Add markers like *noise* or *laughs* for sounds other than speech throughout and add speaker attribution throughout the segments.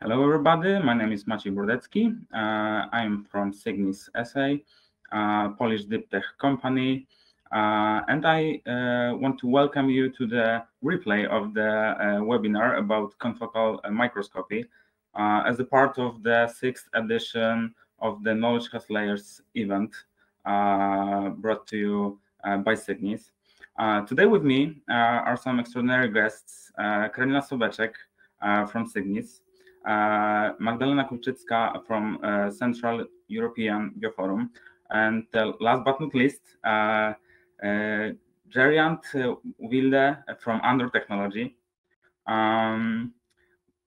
Speaker 1: Hello, everybody. My name is Maciej Brodecki. Uh, I'm from Sygnis SA, uh, Polish deep tech company. Uh, and I uh, want to welcome you to the replay of the uh, webinar about confocal microscopy uh, as a part of the sixth edition of the Knowledge Has Layers event brought to you by Sygnis. today with me are some extraordinary guests, Karolina Sobeczek from Sygnis, uh, Magdalena Kulczycka from uh, Central European Bioforum. And uh, last but not least, uh, Geraint Wilde from Andor Technology. Um,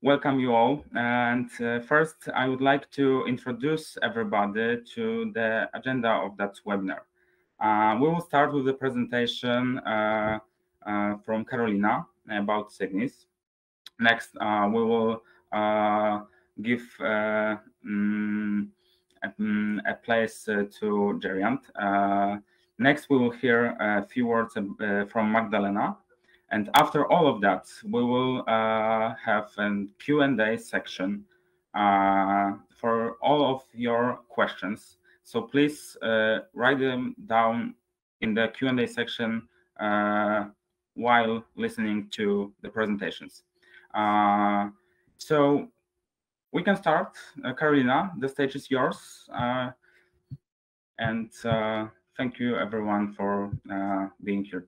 Speaker 1: welcome you all. And uh, first, I would like to introduce everybody to the agenda of that webinar. Uh, we will start with the presentation uh, from Karolina about Sygnis. Next, we will uh, give um, a, place to Geraint. next, we will hear a few words from Magdalena. And after all of that, we will have a Q&A section for all of your questions. So please uh, write them down in the Q&A section uh, while listening to the presentations. Uh, so we can start. Uh, Karolina, the stage is yours. Uh, and uh, thank you everyone for uh, being here.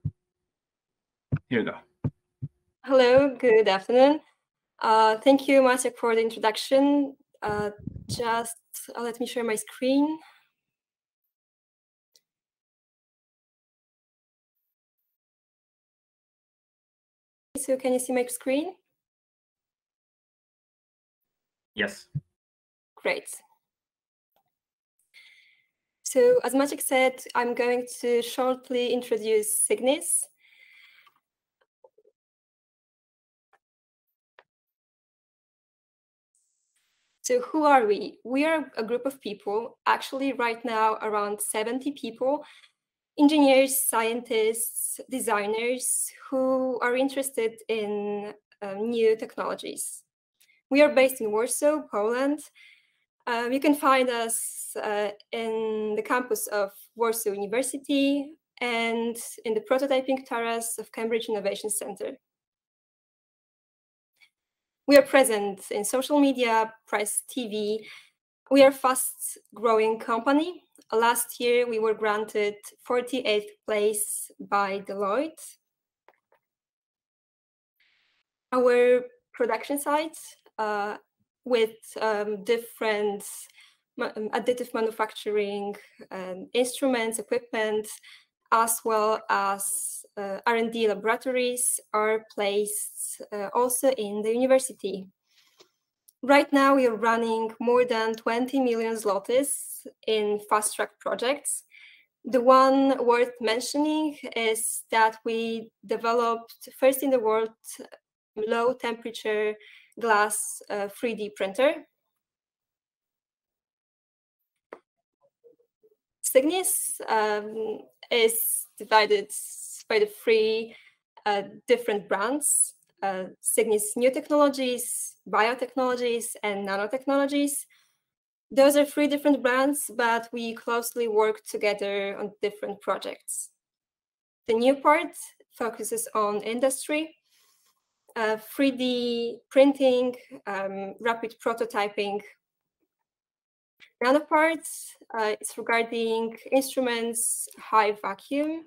Speaker 1: Here you go.
Speaker 2: Hello, good afternoon. Uh, thank you, Maciek, for the introduction. Uh, just let me share my screen. So can you see my screen?
Speaker 1: Yes.
Speaker 2: Great. So as Maciek said, I'm going to shortly introduce Sygnis. So who are we? We are a group of people, actually right now around 70 people, engineers, scientists, designers who are interested in uh, new technologies. We are based in Warsaw, Poland. Um, you can find us uh, in the campus of Warsaw University and in the prototyping terrace of Cambridge Innovation Center. We are present in social media, press, TV. We are a fast growing company. Last year, we were granted 48th place by Deloitte. Our production sites uh, with um, different um, additive manufacturing um, instruments, equipment, as well as uh, R&D laboratories are placed uh, also in the university. Right now, we are running more than 20 million zlotys in fast-track projects. The one worth mentioning is that we developed first in the world low temperature glass uh, 3D printer. Sygnis um, is divided by the three uh, different brands, uh, Sygnis New Technologies, Biotechnologies, and Nanotechnologies. Those are three different brands, but we closely work together on different projects. The new part focuses on industry, uh, 3D printing, um, rapid prototyping. Part uh, is regarding instruments, high vacuum.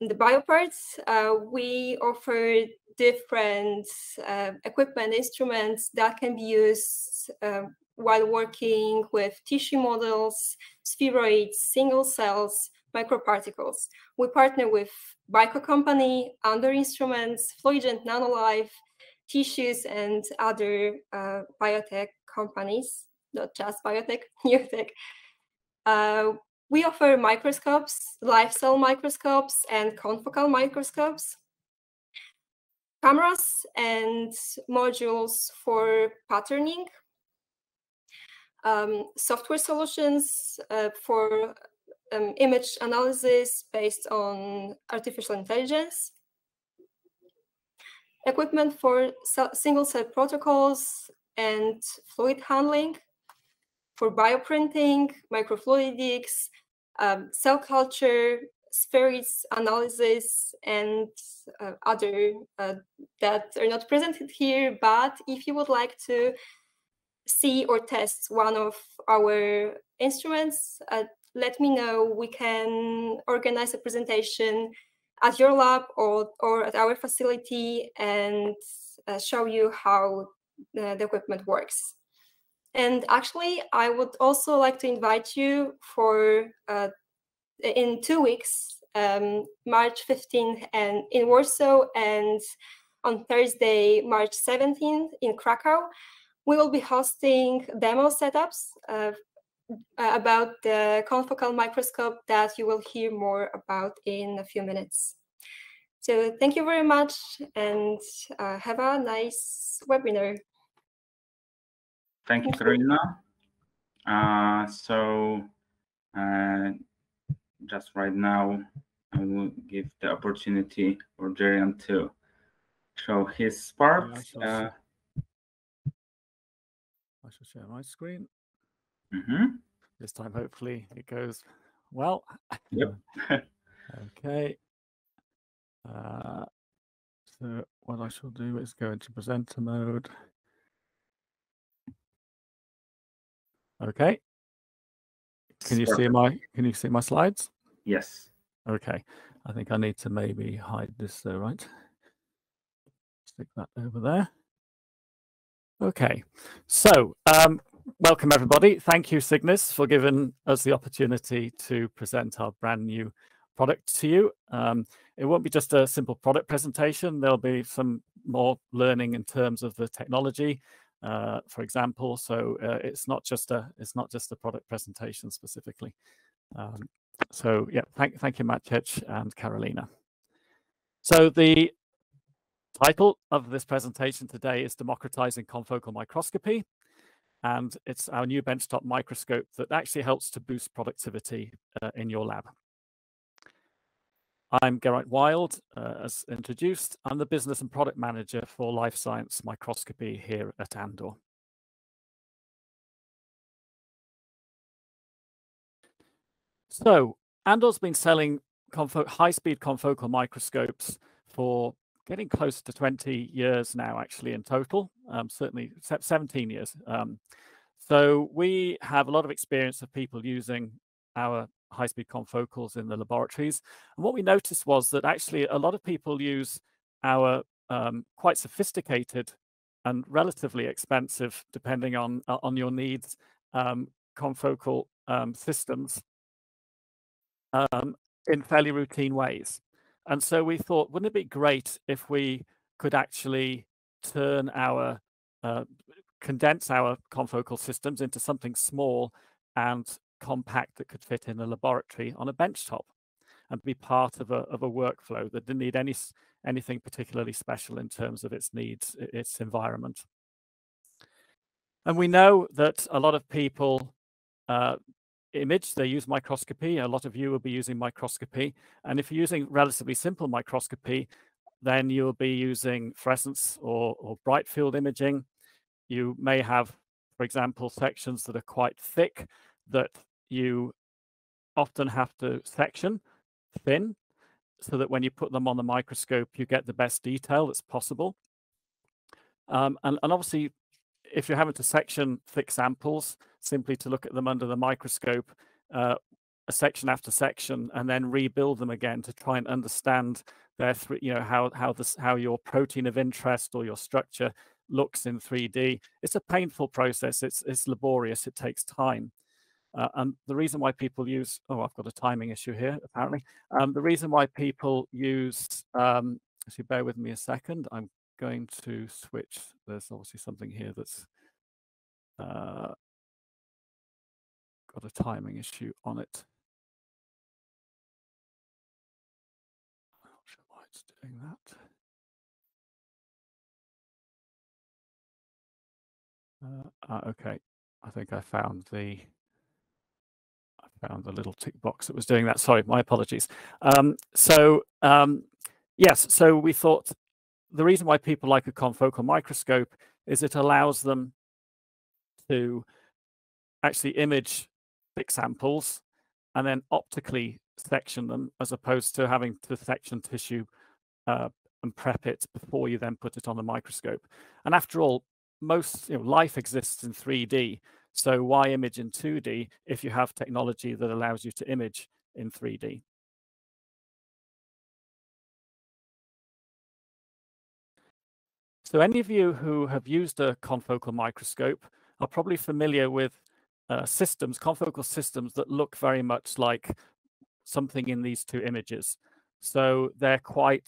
Speaker 2: In the bioparts, uh, we offer different uh, equipment instruments that can be used uh, while working with tissue models, spheroids, single cells, microparticles. We partner with Biko Company, Andor Instruments, Fluigent Nanolive, Tissues, and other uh, biotech companies, not just biotech, *laughs* new tech. Uh, we offer microscopes, live cell microscopes, and confocal microscopes, cameras and modules for patterning, um, software solutions uh, for um, image analysis based on artificial intelligence, equipment for single cell protocols, and fluid handling, for bioprinting, microfluidics, um, cell culture, spheres analysis, and uh, other uh, that are not presented here. But if you would like to see or test one of our instruments, uh, let me know. We can organize a presentation at your lab or, or at our facility and uh, show you how the, the equipment works. And actually, I would also like to invite you for uh, in two weeks, um, March 15th, and in Warsaw, and on Thursday, March 17th in Krakow. We will be hosting demo setups uh, about the confocal microscope that you will hear more about in a few minutes. So thank you very much and uh, have a nice webinar.
Speaker 1: Thank you, Karolina. Uh, so uh, just right now, I will give the opportunity for Geraint to show his part.
Speaker 3: Yeah, I, shall uh, I shall share my screen.
Speaker 1: Mm -hmm.
Speaker 3: This time, hopefully, it goes well.
Speaker 1: Yep. *laughs*
Speaker 3: okay. Uh, so what I shall do is go into presenter mode. Okay. Can you see my can you see my slides?
Speaker 1: Yes.
Speaker 3: Okay. I think I need to maybe hide this though, right? Stick that over there. Okay. So um, welcome everybody. Thank you, Sygnis, for giving us the opportunity to present our brand new product to you. Um, it won't be just a simple product presentation. There'll be some more learning in terms of the technology, uh, for example. So uh, it's not just a it's not just a product presentation specifically. Um, so yeah, thank thank you, Maciej and Karolina. So the title of this presentation today is democratizing confocal microscopy and it's our new benchtop microscope that actually helps to boost productivity uh, in your lab. I'm Geraint Wilde, uh, as introduced. I'm the business and product manager for life science microscopy here at Andor. So Andor's been selling high-speed confocal microscopes for getting close to 20 years now, actually, in total, um, certainly 17 years. Um, so we have a lot of experience of people using our high-speed confocals in the laboratories. And what we noticed was that actually a lot of people use our um, quite sophisticated and relatively expensive, depending on uh, on your needs, um, confocal um, systems um, in fairly routine ways. And so we thought, wouldn't it be great if we could actually turn our uh, condense our confocal systems into something small and compact that could fit in a laboratory on a benchtop and be part of a, of a workflow that didn't need any anything particularly special in terms of its needs, its environment. And we know that a lot of people uh, image, they use microscopy. A lot of you will be using microscopy. And if you're using relatively simple microscopy, then you'll be using fluorescence or, or bright field imaging. You may have, for example, sections that are quite thick that you often have to section thin so that when you put them on the microscope, you get the best detail that's possible. Um, and, and obviously, if you're having to section thick samples, simply to look at them under the microscope, uh, a section after section, and then rebuild them again to try and understand their, you know, how how this how your protein of interest or your structure looks in 3D. It's a painful process. It's it's laborious. It takes time. Uh, and the reason why people use, oh, I've got a timing issue here, apparently. Um, the reason why people use, um, actually bear with me a second, I'm going to switch. There's obviously something here that's uh, got a timing issue on it. I'm not sure why it's doing that. Uh, uh, okay, I think I found the I found the little tick box that was doing that. Sorry, my apologies. Um, so um, yes, so we thought the reason why people like a confocal microscope is it allows them to actually image samples and then optically section them as opposed to having to section tissue uh, and prep it before you then put it on the microscope. And after all, most you know, life exists in 3D. So why image in 2D if you have technology that allows you to image in 3D? So any of you who have used a confocal microscope are probably familiar with uh, systems, confocal systems that look very much like something in these two images. So they're quite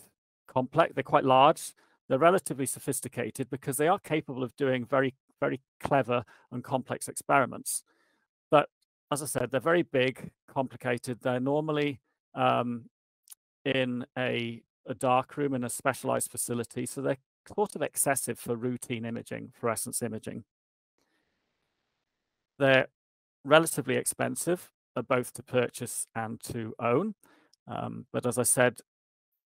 Speaker 3: complex, they're quite large, they're relatively sophisticated because they are capable of doing very, very clever and complex experiments. But as I said, they're very big, complicated. They're normally um, in a, a dark room in a specialized facility. So they're sort of excessive for routine imaging, fluorescence imaging. They're relatively expensive, both to purchase and to own. Um, but as I said,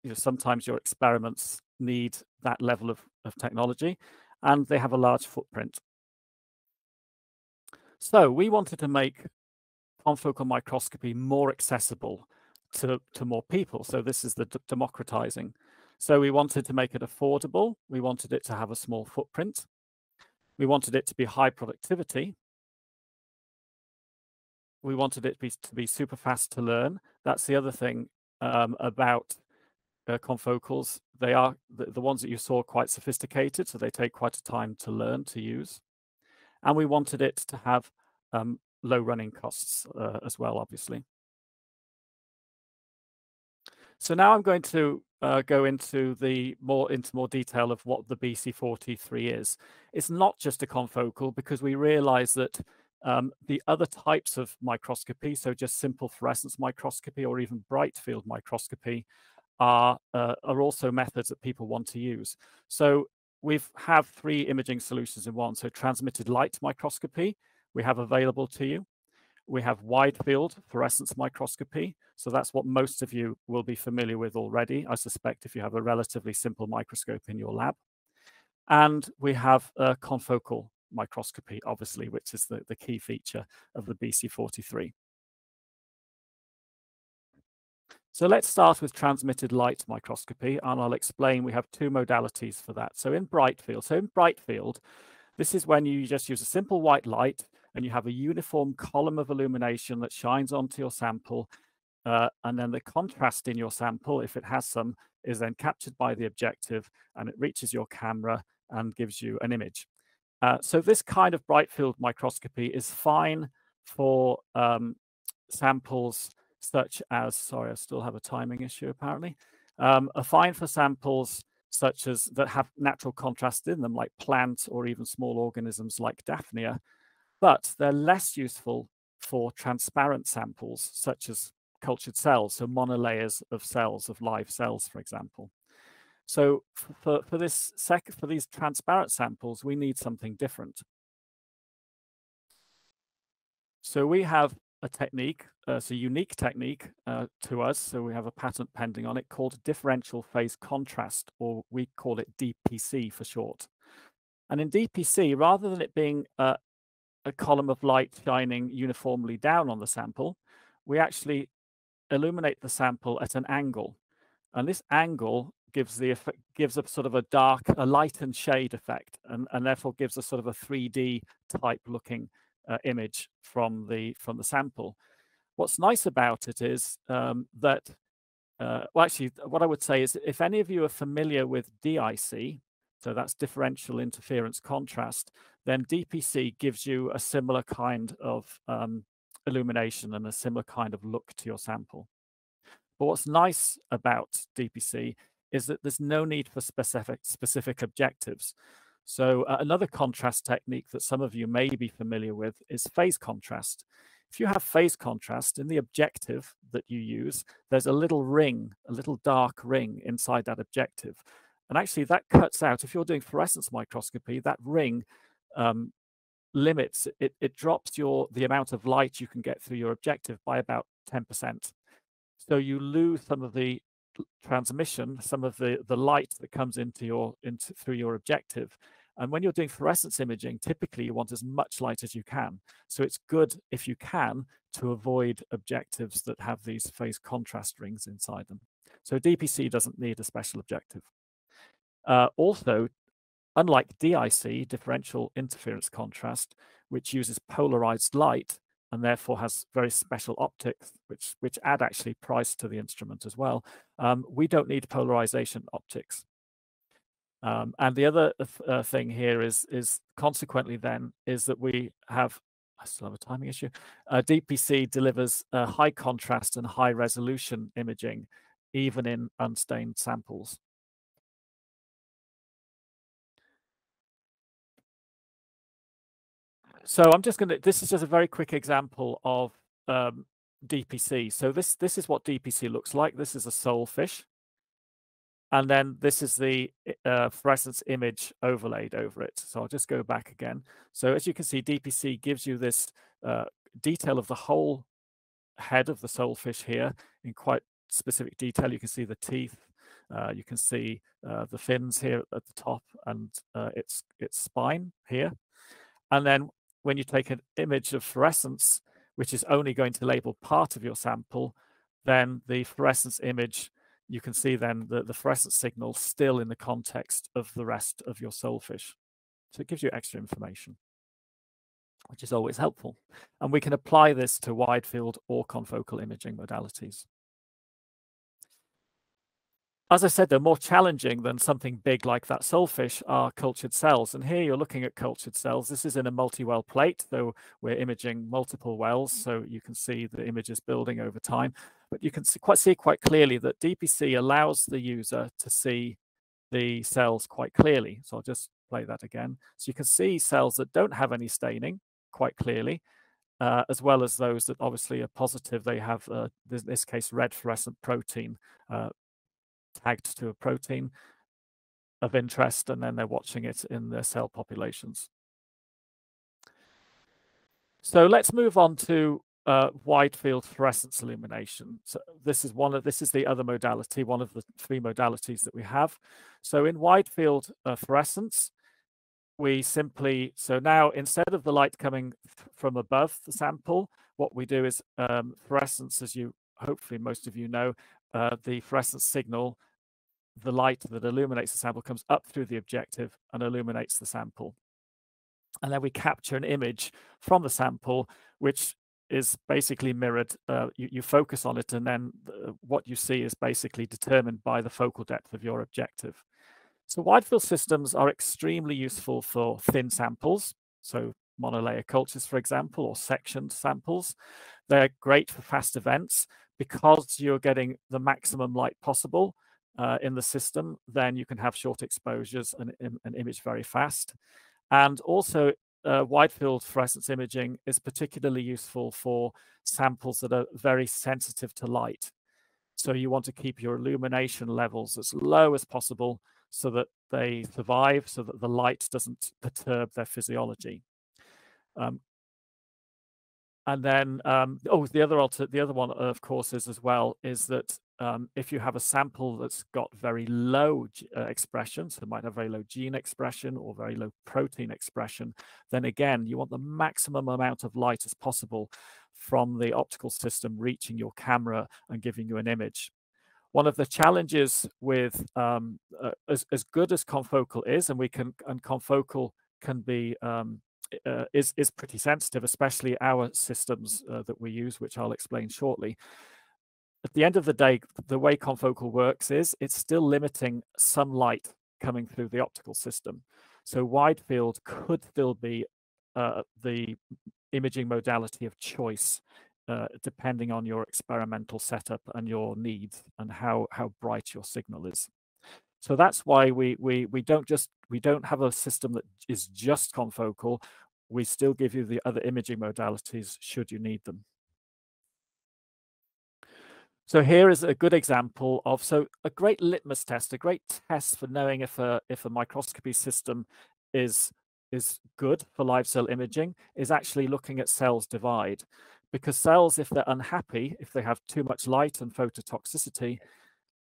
Speaker 3: you know, sometimes your experiments need that level of, of technology and they have a large footprint. So we wanted to make confocal microscopy more accessible to, to more people. So this is the democratizing. So we wanted to make it affordable. We wanted it to have a small footprint. We wanted it to be high productivity we wanted it to be, to be super fast to learn. That's the other thing um, about uh, confocals. They are the, the ones that you saw quite sophisticated, so they take quite a time to learn to use. And we wanted it to have um, low running costs uh, as well, obviously. So now I'm going to uh, go into the more into more detail of what the BC43 is. It's not just a confocal because we realize that um, the other types of microscopy, so just simple fluorescence microscopy or even bright field microscopy, are, uh, are also methods that people want to use. So we have three imaging solutions in one. So transmitted light microscopy, we have available to you. We have wide field fluorescence microscopy. So that's what most of you will be familiar with already, I suspect, if you have a relatively simple microscope in your lab. And we have a confocal microscopy, obviously, which is the, the key feature of the BC43. So let's start with transmitted light microscopy, and I'll explain we have two modalities for that. So in bright field, so in bright field, this is when you just use a simple white light and you have a uniform column of illumination that shines onto your sample, uh, and then the contrast in your sample, if it has some, is then captured by the objective and it reaches your camera and gives you an image. Uh, so this kind of bright field microscopy is fine for um, samples such as, sorry, I still have a timing issue apparently, um, are fine for samples such as that have natural contrast in them, like plants or even small organisms like Daphnia, but they're less useful for transparent samples such as cultured cells, so monolayers of cells, of live cells, for example. So for, for this sec for these transparent samples, we need something different. So we have a technique, uh, it's a unique technique uh, to us. So we have a patent pending on it called differential phase contrast, or we call it DPC for short. And in DPC, rather than it being a column of light shining uniformly down on the sample, we actually illuminate the sample at an angle. And this angle gives the effect, gives a sort of a dark, a light and shade effect, and, and therefore gives a sort of a 3D type looking uh, image from the from the sample. What's nice about it is um, that, uh, well, actually, what I would say is if any of you are familiar with DIC, so that's differential interference contrast, then DPC gives you a similar kind of um, illumination and a similar kind of look to your sample. But what's nice about DPC is that there's no need for specific specific objectives. So uh, another contrast technique that some of you may be familiar with is phase contrast. If you have phase contrast in the objective that you use, there's a little ring, a little dark ring inside that objective. And actually that cuts out, if you're doing fluorescence microscopy, that ring um, limits, it, it drops your the amount of light you can get through your objective by about 10%. So you lose some of the transmission, some of the, the light that comes into your into through your objective. And when you're doing fluorescence imaging, typically you want as much light as you can. So it's good, if you can, to avoid objectives that have these phase contrast rings inside them. So DPC doesn't need a special objective. Uh, also, unlike DIC, differential interference contrast, which uses polarized light and therefore has very special optics, which, which add actually price to the instrument as well, um, we don't need polarization optics. Um, and the other uh, thing here is, is consequently then, is that we have, I still have a timing issue, uh, DPC delivers uh, high contrast and high resolution imaging, even in unstained samples. So I'm just going to, this is just a very quick example of um, DPC. So this, this is what DPC looks like. This is a solefish. And then this is the uh, fluorescence image overlaid over it. So I'll just go back again. So as you can see, DPC gives you this uh, detail of the whole head of the solefish here in quite specific detail. You can see the teeth, uh, you can see uh, the fins here at the top and uh, its its spine here. And then when you take an image of fluorescence, which is only going to label part of your sample, then the fluorescence image, you can see then the, the fluorescence signal still in the context of the rest of your solefish. So it gives you extra information, which is always helpful. And we can apply this to wide field or confocal imaging modalities as I said, they're more challenging than something big like that solefish are cultured cells. And here you're looking at cultured cells. This is in a multi-well plate, though we're imaging multiple wells, so you can see the images building over time. But you can see quite, see quite clearly that DPC allows the user to see the cells quite clearly. So I'll just play that again. So you can see cells that don't have any staining quite clearly, uh, as well as those that obviously are positive. They have, uh, in this case, red fluorescent protein uh, tagged to a protein of interest, and then they're watching it in their cell populations. So let's move on to uh, wide field fluorescence illumination. So this is one of this is the other modality, one of the three modalities that we have. So in wide field uh, fluorescence, we simply so now instead of the light coming from above the sample, what we do is um, fluorescence, as you hopefully most of you know, uh, the fluorescence signal, the light that illuminates the sample comes up through the objective and illuminates the sample. And then we capture an image from the sample, which is basically mirrored. Uh, you, you, focus on it, and then the, what you see is basically determined by the focal depth of your objective. So wide field systems are extremely useful for thin samples. So monolayer cultures, for example, or sectioned samples. They're great for fast events because you're getting the maximum light possible uh, in the system, then you can have short exposures and an image very fast. And also uh, wide field fluorescence imaging is particularly useful for samples that are very sensitive to light. So you want to keep your illumination levels as low as possible so that they survive, so that the light doesn't perturb their physiology. Um, and then, um, oh, the other alter, the other one, of course, is as well is that um, if you have a sample that's got very low uh, expression, so it might have very low gene expression or very low protein expression, then again, you want the maximum amount of light as possible from the optical system reaching your camera and giving you an image. One of the challenges with um, uh, as, as good as confocal is, and we can and confocal can be um, uh, is is pretty sensitive, especially our systems uh, that we use, which I'll explain shortly. At the end of the day, the way confocal works is it's still limiting some light coming through the optical system. So wide field could still be uh, the imaging modality of choice, uh, depending on your experimental setup and your needs and how how bright your signal is. So that's why we we we don't just we don't have a system that is just confocal. We still give you the other imaging modalities should you need them. So here is a good example of so a great litmus test, a great test for knowing if a if a microscopy system is is good for live cell imaging is actually looking at cells divide because cells if they're unhappy if they have too much light and phototoxicity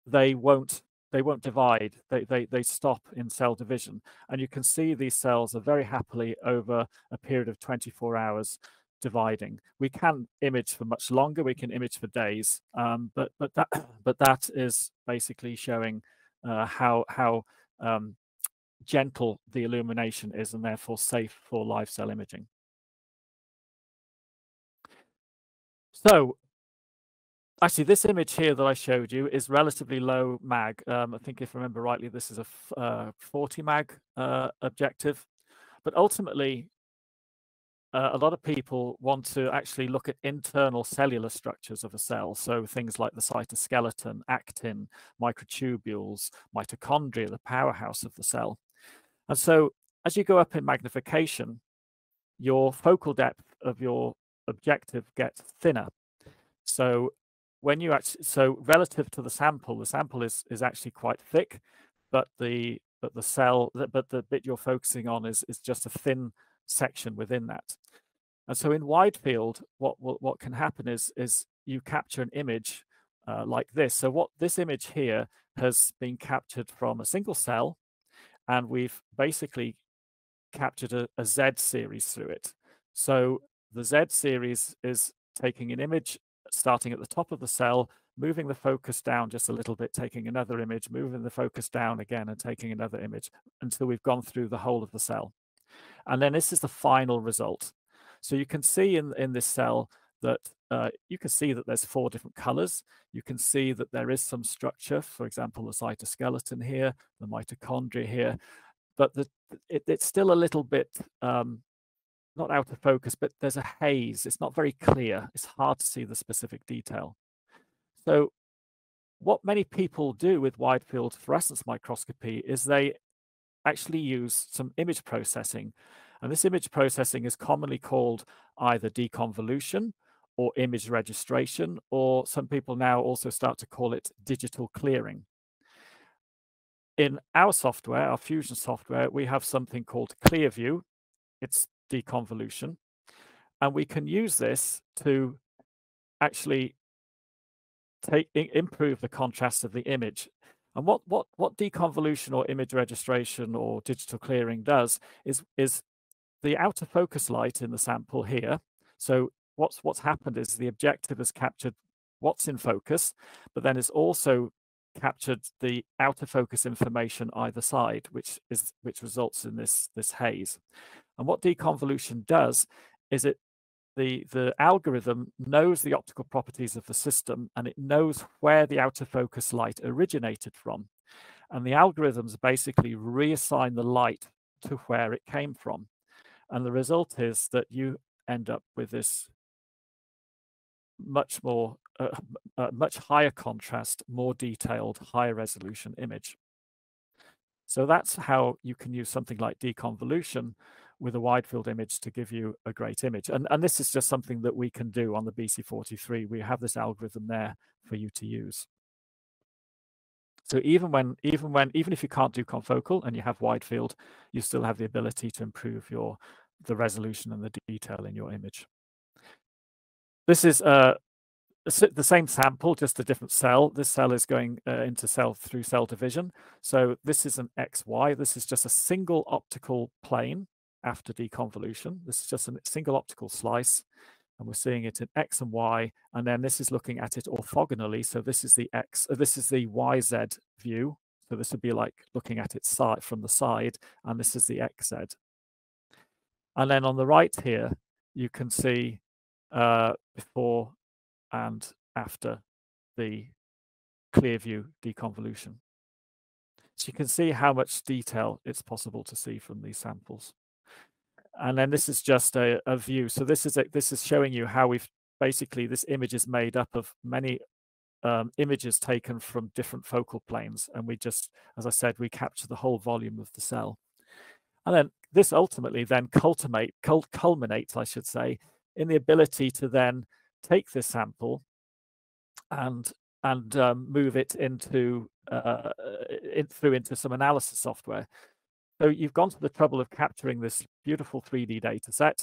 Speaker 3: they won't they won't divide. They, they, they stop in cell division. And you can see these cells are very happily over a period of 24 hours dividing. We can image for much longer. We can image for days, um, but but that *clears throat* but that is basically showing uh, how how um, gentle the illumination is, and therefore safe for live cell imaging. So actually this image here that I showed you is relatively low mag. Um, I think if I remember rightly, this is a uh, 40 mag uh, objective. But ultimately, uh, a lot of people want to actually look at internal cellular structures of a cell. So things like the cytoskeleton, actin, microtubules, mitochondria, the powerhouse of the cell. And so as you go up in magnification, your focal depth of your objective gets thinner. So when you actually so relative to the sample the sample is is actually quite thick but the but the cell but the bit you're focusing on is is just a thin section within that. And so in wide field what what, what can happen is is you capture an image uh, like this. So what this image here has been captured from a single cell and we've basically captured a, a Z series through it. So the Z series is taking an image starting at the top of the cell, moving the focus down just a little bit, taking another image, moving the focus down again and taking another image until we've gone through the whole of the cell. And then this is the final result. So you can see in, in this cell that uh, you can see that there's four different colors. You can see that there is some structure, for example, the cytoskeleton here, the mitochondria here, but the, it, it's still a little bit um, not out of focus, but there's a haze. It's not very clear. It's hard to see the specific detail. So what many people do with wide field fluorescence microscopy is they actually use some image processing. And this image processing is commonly called either deconvolution or image registration, or some people now also start to call it digital clearing. In our software, our Fusion software, we have something called Clearview. It's deconvolution. And we can use this to actually take improve the contrast of the image. And what what what deconvolution or image registration or digital clearing does is is the outer focus light in the sample here. So what's what's happened is the objective has captured what's in focus, but then it's also captured the outer focus information either side, which is which results in this this haze. And what deconvolution does is it the the algorithm knows the optical properties of the system and it knows where the outer focus light originated from. And the algorithms basically reassign the light to where it came from. And the result is that you end up with this much more, uh, uh, much higher contrast, more detailed, higher resolution image. So that's how you can use something like deconvolution with a wide field image to give you a great image. And, and this is just something that we can do on the BC43. We have this algorithm there for you to use. So even when, even when, even if you can't do confocal and you have wide field, you still have the ability to improve your the resolution and the detail in your image. This is uh, the same sample, just a different cell. This cell is going uh, into cell through cell division. So this is an XY. This is just a single optical plane after deconvolution. This is just a single optical slice and we're seeing it in X and Y. And then this is looking at it orthogonally. So this is the X, uh, this is the YZ view. So this would be like looking at it side from the side, and this is the XZ. And then on the right here, you can see uh, before and after the clear view deconvolution. So you can see how much detail it's possible to see from these samples and then this is just a, a view. So this is a, this is showing you how we've basically this image is made up of many um, images taken from different focal planes, and we just, as I said, we capture the whole volume of the cell. And then this ultimately then culminate, cult, culminates, I should say, in the ability to then take this sample and and um, move it into uh, in, through into some analysis software. So you've gone to the trouble of capturing this beautiful 3D data set.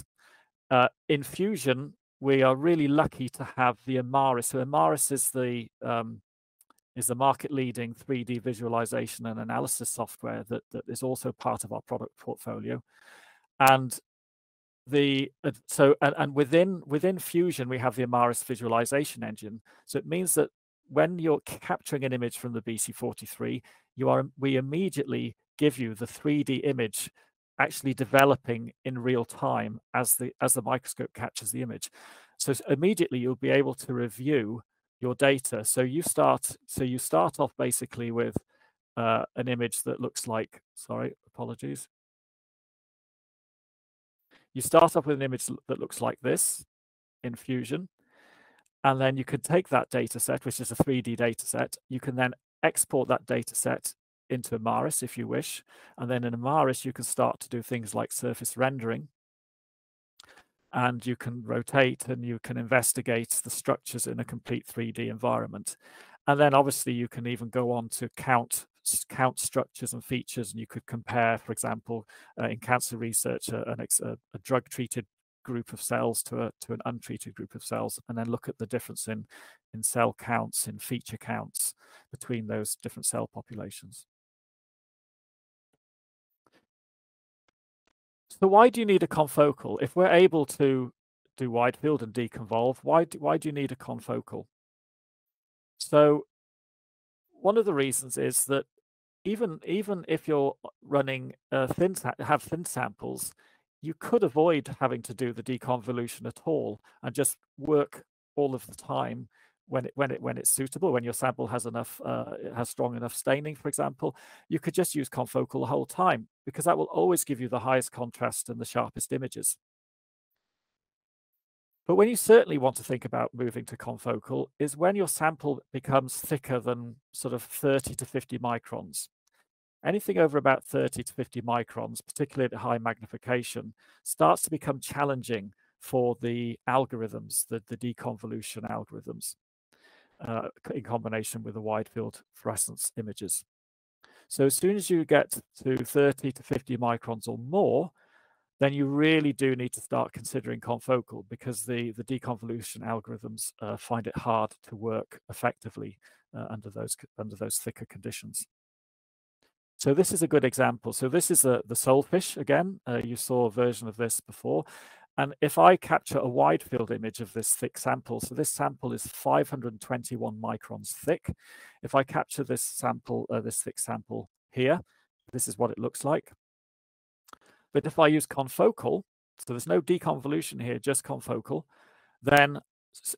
Speaker 3: Uh, in Fusion, we are really lucky to have the Imaris. So Imaris is the um, is the market leading 3D visualization and analysis software that, that is also part of our product portfolio. And the uh, so and, and within within Fusion we have the Imaris visualization engine. So it means that when you're capturing an image from the BC43, you are we immediately give you the 3D image actually developing in real time as the as the microscope catches the image. So immediately you'll be able to review your data. So you start so you start off basically with uh, an image that looks like sorry apologies. You start off with an image that looks like this in Fusion. And then you can take that data set, which is a 3D data set. You can then export that data set into Imaris if you wish. And then in Imaris, you can start to do things like surface rendering. And you can rotate and you can investigate the structures in a complete 3D environment. And then obviously you can even go on to count count structures and features and you could compare for example uh, in cancer research uh, a, a drug treated group of cells to a to an untreated group of cells and then look at the difference in in cell counts in feature counts between those different cell populations so why do you need a confocal? If we're able to do wide field and deconvolve why do, why do you need a confocal? So one of the reasons is that even even if you're running uh, thin have thin samples you could avoid having to do the deconvolution at all and just work all of the time when it when it when it's suitable when your sample has enough uh, has strong enough staining for example you could just use confocal the whole time because that will always give you the highest contrast and the sharpest images. But when you certainly want to think about moving to confocal is when your sample becomes thicker than sort of 30 to 50 microns. Anything over about 30 to 50 microns, particularly at high magnification, starts to become challenging for the algorithms, the, the deconvolution algorithms, uh, in combination with the wide field fluorescence images. So as soon as you get to 30 to 50 microns or more, then you really do need to start considering confocal because the, the deconvolution algorithms uh, find it hard to work effectively uh, under those under those thicker conditions. So this is a good example. So this is a, the soulfish again. Uh, you saw a version of this before. And if I capture a wide field image of this thick sample, so this sample is 521 microns thick. If I capture this sample, uh, this thick sample here, this is what it looks like. But if I use confocal, so there's no deconvolution here, just confocal, then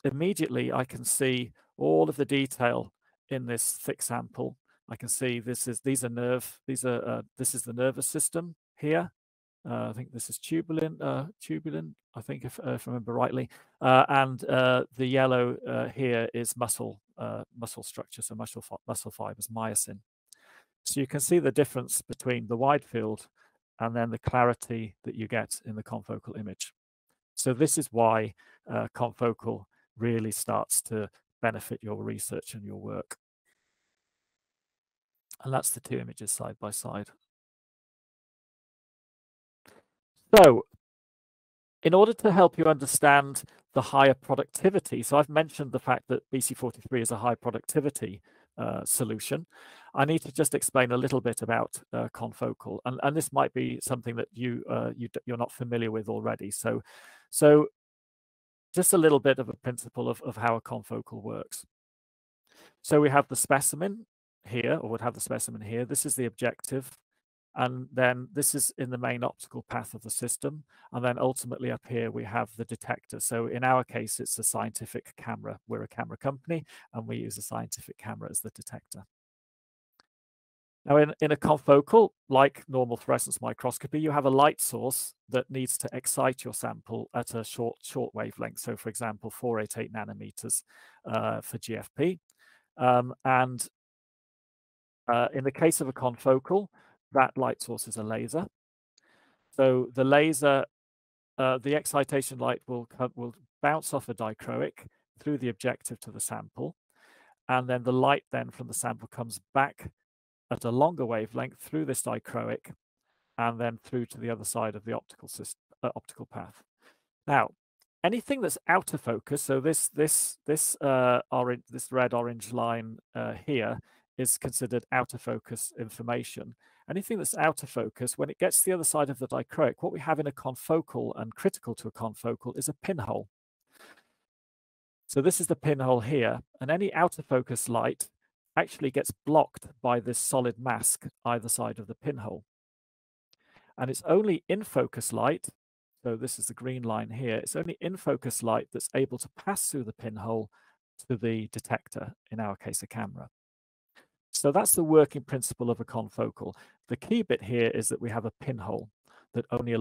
Speaker 3: immediately I can see all of the detail in this thick sample I can see this is these are nerve these are uh, this is the nervous system here. Uh, I think this is tubulin uh, tubulin. I think if, uh, if I remember rightly, uh, and uh, the yellow here is muscle muscle structure, so muscle muscle fibers, myosin. So you can see the difference between the wide field and then the clarity that you get in the confocal image. So this is why confocal really starts to benefit your research and your work. And that's the two images side by side. So in order to help you understand the higher productivity, so I've mentioned the fact that BC43 is a high productivity uh, solution. I need to just explain a little bit about uh, confocal, and, and this might be something that you, uh, you you're not familiar with already. So, so just a little bit of a principle of, of how a confocal works. So we have the specimen, here, or would have the specimen here. This is the objective. And then this is in the main optical path of the system. And then ultimately up here, we have the detector. So in our case, it's a scientific camera. We're a camera company, and we use a scientific camera as the detector. Now, in, in a confocal, like normal fluorescence microscopy, you have a light source that needs to excite your sample at a short short wavelength. So, for example, 488 nanometers uh, for GFP. Um, and uh, in the case of a confocal, that light source is a laser. So the laser, uh, the excitation light will will bounce off a dichroic through the objective to the sample, and then the light then from the sample comes back at a longer wavelength through this dichroic, and then through to the other side of the optical system, uh, optical path. Now, anything that's out of focus, so this this this uh, orange this red orange line uh, here is considered out of focus information. Anything that's out of focus, when it gets to the other side of the dichroic, what we have in a confocal and critical to a confocal is a pinhole. So this is the pinhole here, and any out of focus light actually gets blocked by this solid mask either side of the pinhole. And it's only in focus light so this is the green line here. It's only in focus light that's able to pass through the pinhole to the detector, in our case, a camera. So that's the working principle of a confocal. The key bit here is that we have a pinhole that only,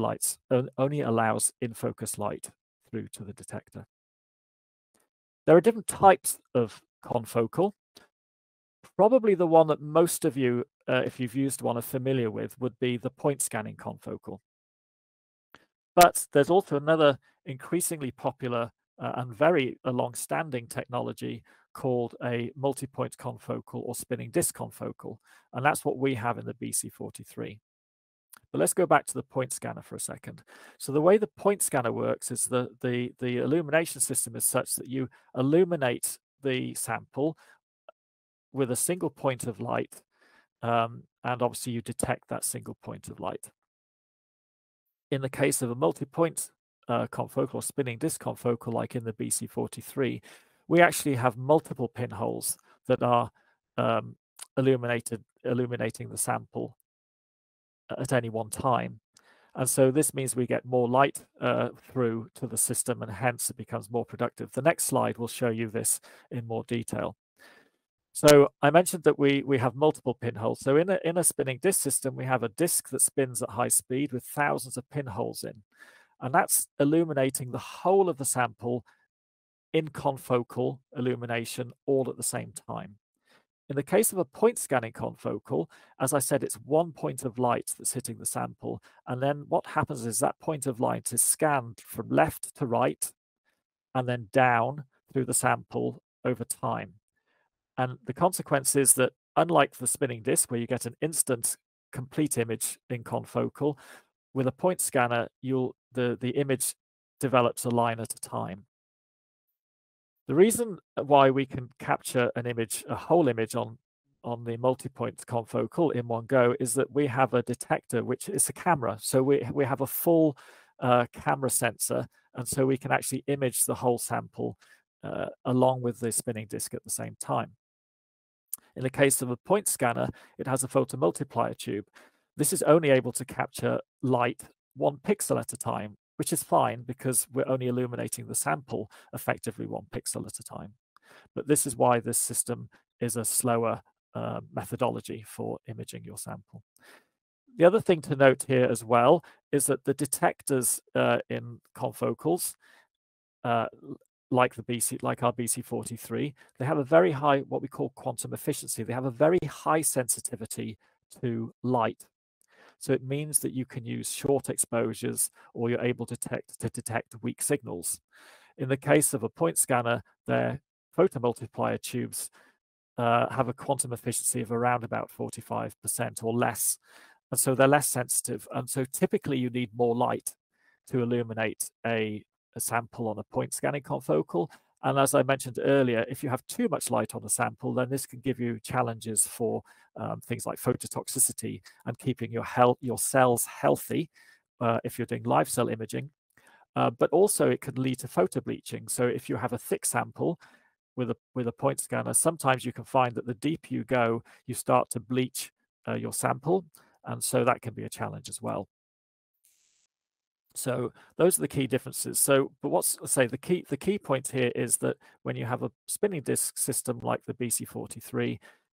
Speaker 3: only allows in focus light through to the detector. There are different types of confocal. Probably the one that most of you, uh, if you've used one, are familiar with would be the point scanning confocal. But there's also another increasingly popular uh, and very long-standing technology called a multi-point confocal or spinning disk confocal, and that's what we have in the BC43. But let's go back to the point scanner for a second. So the way the point scanner works is the, the, the illumination system is such that you illuminate the sample with a single point of light, um, and obviously you detect that single point of light in the case of a multi-point uh, confocal or spinning disk confocal like in the BC43, we actually have multiple pinholes that are um, illuminated, illuminating the sample at any one time. And so this means we get more light uh, through to the system and hence it becomes more productive. The next slide will show you this in more detail. So I mentioned that we we have multiple pinholes. So in a in a spinning disk system, we have a disk that spins at high speed with thousands of pinholes in, and that's illuminating the whole of the sample in confocal illumination all at the same time. In the case of a point scanning confocal, as I said, it's one point of light that's hitting the sample. And then what happens is that point of light is scanned from left to right and then down through the sample over time. And the consequence is that unlike the spinning disk where you get an instant complete image in confocal, with a point scanner, you'll the, the image develops a line at a time. The reason why we can capture an image, a whole image on, on the multi-point confocal in one go is that we have a detector, which is a camera. So we, we have a full uh, camera sensor, and so we can actually image the whole sample uh, along with the spinning disk at the same time. In the case of a point scanner, it has a photomultiplier tube. This is only able to capture light one pixel at a time, which is fine because we're only illuminating the sample effectively one pixel at a time. But this is why this system is a slower uh, methodology for imaging your sample. The other thing to note here as well is that the detectors uh, in confocals uh, like the BC, like our BC43, they have a very high, what we call quantum efficiency. They have a very high sensitivity to light. So it means that you can use short exposures or you're able to detect, to detect weak signals. In the case of a point scanner, their photomultiplier tubes uh, have a quantum efficiency of around about 45% or less. And so they're less sensitive. And so typically you need more light to illuminate a a sample on a point scanning confocal. And as I mentioned earlier, if you have too much light on a sample, then this can give you challenges for um, things like phototoxicity and keeping your health, your cells healthy uh, if you're doing live cell imaging. Uh, but also it can lead to photobleaching. So if you have a thick sample with a with a point scanner, sometimes you can find that the deeper you go, you start to bleach uh, your sample, and so that can be a challenge as well. So those are the key differences. So, but what's say the key the key point here is that when you have a spinning disk system like the BC43,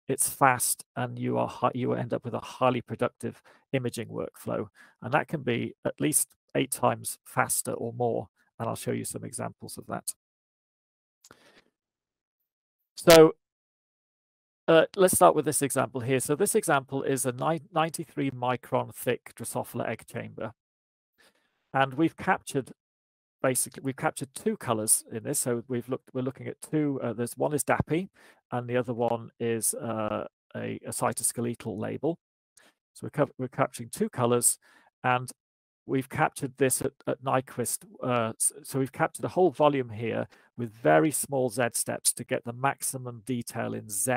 Speaker 3: it's fast and you are you end up with a highly productive imaging workflow, and that can be at least eight times faster or more. And I'll show you some examples of that. So uh, let's start with this example here. So this example is a 93 micron thick Drosophila egg chamber. And we've captured basically we've captured two colors in this. So we've looked we're looking at two. Uh, there's one is DAPI, and the other one is uh, a, a cytoskeletal label. So we're, we're capturing two colors, and we've captured this at, at Nyquist. Uh, so we've captured a whole volume here with very small Z steps to get the maximum detail in Z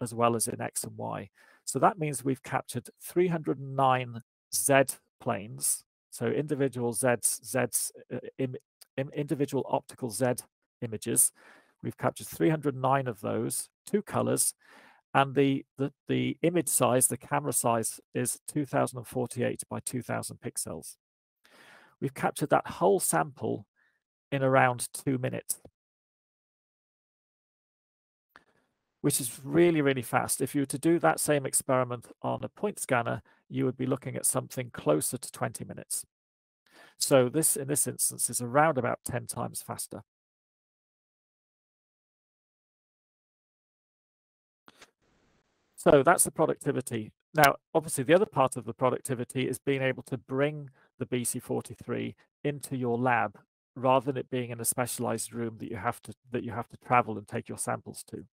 Speaker 3: as well as in X and Y. So that means we've captured 309 Z planes. So individual Zs, Zs, uh, im, im, individual optical Z images. We've captured 309 of those, two colors, and the, the, the image size, the camera size is 2048 by 2000 pixels. We've captured that whole sample in around two minutes, which is really, really fast. If you were to do that same experiment on a point scanner, you would be looking at something closer to 20 minutes. So this, in this instance, is around about 10 times faster. So that's the productivity. Now, obviously, the other part of the productivity is being able to bring the BC43 into your lab rather than it being in a specialized room that you have to that you have to travel and take your samples to.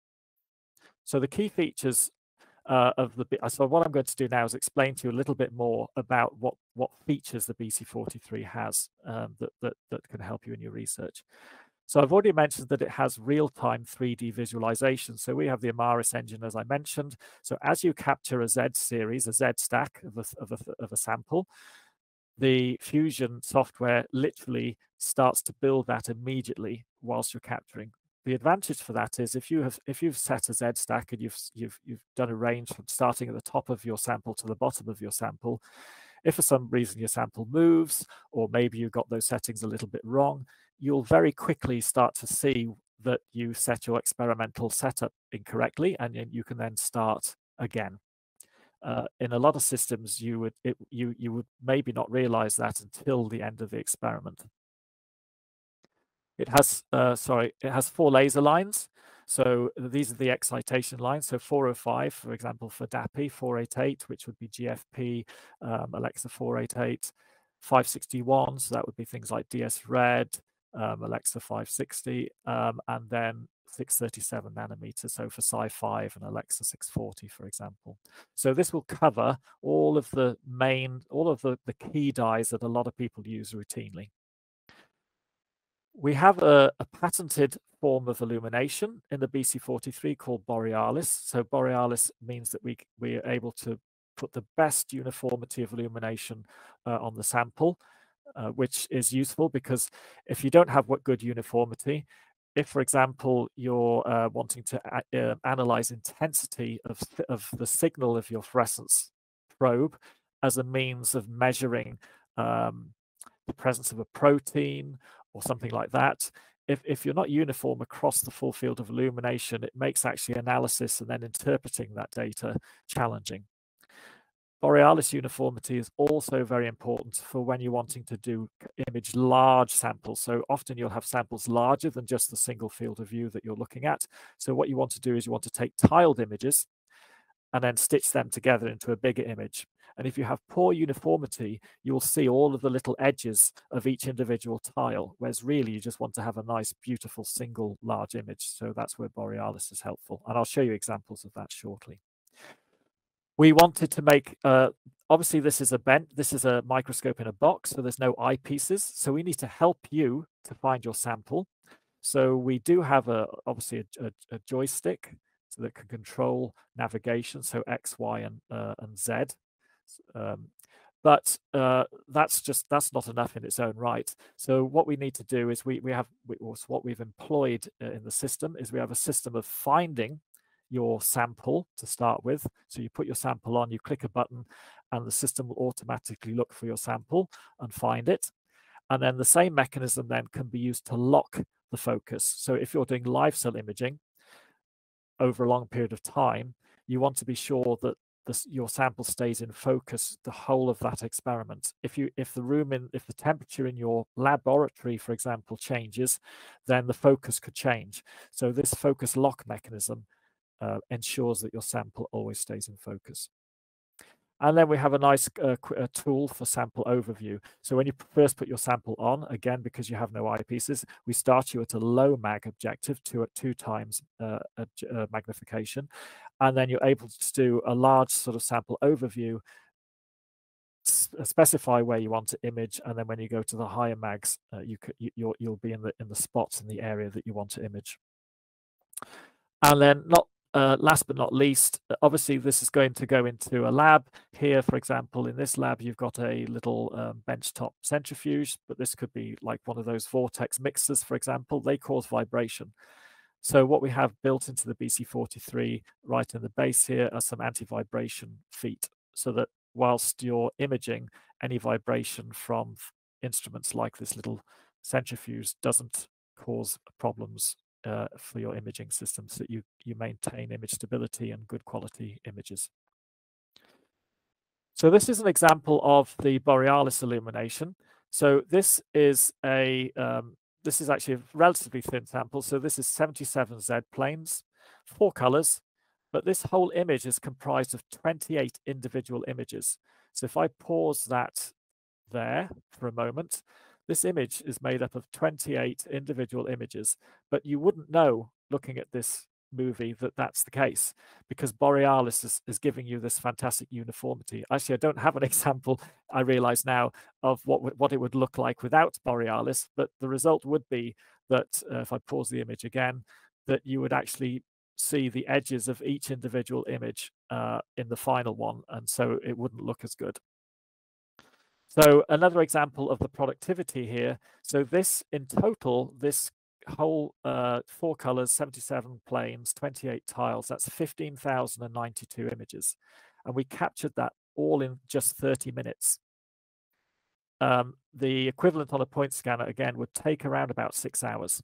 Speaker 3: So the key features uh, of the so what I'm going to do now is explain to you a little bit more about what what features the BC43 has um, that, that that can help you in your research. So I've already mentioned that it has real-time 3D visualization. So we have the Imaris engine, as I mentioned. So as you capture a Z series, a Z stack of a, of a, of a sample, the Fusion software literally starts to build that immediately whilst you're capturing. The advantage for that is if you have if you've set a Z stack and you've you've you've done a range from starting at the top of your sample to the bottom of your sample, if for some reason your sample moves or maybe you got those settings a little bit wrong, you'll very quickly start to see that you set your experimental setup incorrectly and you can then start again. Uh, in a lot of systems, you would it, you you would maybe not realize that until the end of the experiment. It has uh, sorry, it has four laser lines. So these are the excitation lines. So 405, for example, for DAPI, 488, which would be GFP, um, Alexa 488, 561. So that would be things like DsRed, um, Alexa 560, um, and then 637 nanometers, so for Cy5 and Alexa 640, for example. So this will cover all of the main, all of the, the key dyes that a lot of people use routinely. We have a, a patented form of illumination in the BC43 called Borealis. So Borealis means that we, we are able to put the best uniformity of illumination uh, on the sample uh, which is useful because if you don't have what good uniformity, if, for example, you're uh, wanting to uh, analyze intensity of, of the signal of your fluorescence probe as a means of measuring um, the presence of a protein or something like that, if, if you're not uniform across the full field of illumination, it makes actually analysis and then interpreting that data challenging. Borealis uniformity is also very important for when you're wanting to do image large samples. So often you'll have samples larger than just the single field of view that you're looking at. So what you want to do is you want to take tiled images and then stitch them together into a bigger image. And if you have poor uniformity, you'll see all of the little edges of each individual tile, whereas really you just want to have a nice, beautiful single large image. So that's where Borealis is helpful. And I'll show you examples of that shortly we wanted to make uh, obviously this is a bent this is a microscope in a box so there's no eyepieces so we need to help you to find your sample so we do have a obviously a, a, a joystick so that can control navigation so x y and uh, and z um, but uh, that's just that's not enough in its own right so what we need to do is we we have we, what we've employed uh, in the system is we have a system of finding your sample to start with. So you put your sample on, you click a button, and the system will automatically look for your sample and find it. And then the same mechanism then can be used to lock the focus. So if you're doing live cell imaging over a long period of time, you want to be sure that the, your sample stays in focus the whole of that experiment. If you if the room in if the temperature in your laboratory, for example, changes, then the focus could change. So this focus lock mechanism uh, ensures that your sample always stays in focus. And then we have a nice uh, a tool for sample overview. So when you first put your sample on, again, because you have no eyepieces, we start you at a low mag objective, two at two times uh, uh, magnification. And then you're able to do a large sort of sample overview uh, specify where you want to image, and then when you go to the higher mags, uh, you you, you'll you'll be in the in the spots in the area that you want to image. And then not uh, last but not least, uh, obviously this is going to go into a lab. Here, for example, in this lab, you've got a little um, benchtop centrifuge, but this could be like one of those vortex mixers, for example. They cause vibration. So what we have built into the BC43 right in the base here are some anti-vibration feet so that whilst you're imaging, any vibration from instruments like this little centrifuge doesn't cause problems uh, for your imaging system so that you, you maintain image stability and good quality images. So this is an example of the Borealis illumination. So this is a um, this is actually a relatively thin sample. So this is 77 Z planes, four colors, but this whole image is comprised of 28 individual images. So if I pause that there for a moment, this image is made up of 28 individual images, but you wouldn't know looking at this movie that that's the case because Borealis is, is giving you this fantastic uniformity. Actually, I don't have an *laughs* example, I realize now, of what, what it would look like without Borealis, but the result would be that uh, if I pause the image again, that you would actually see the edges of each individual image uh, in the final one, and so it wouldn't look as good. So another example of the productivity here. So this in total, this whole uh, four colors, 77 planes, 28 tiles, that's 15,092 images. And we captured that all in just 30 minutes. Um, the equivalent on a point scanner, again, would take around about six hours.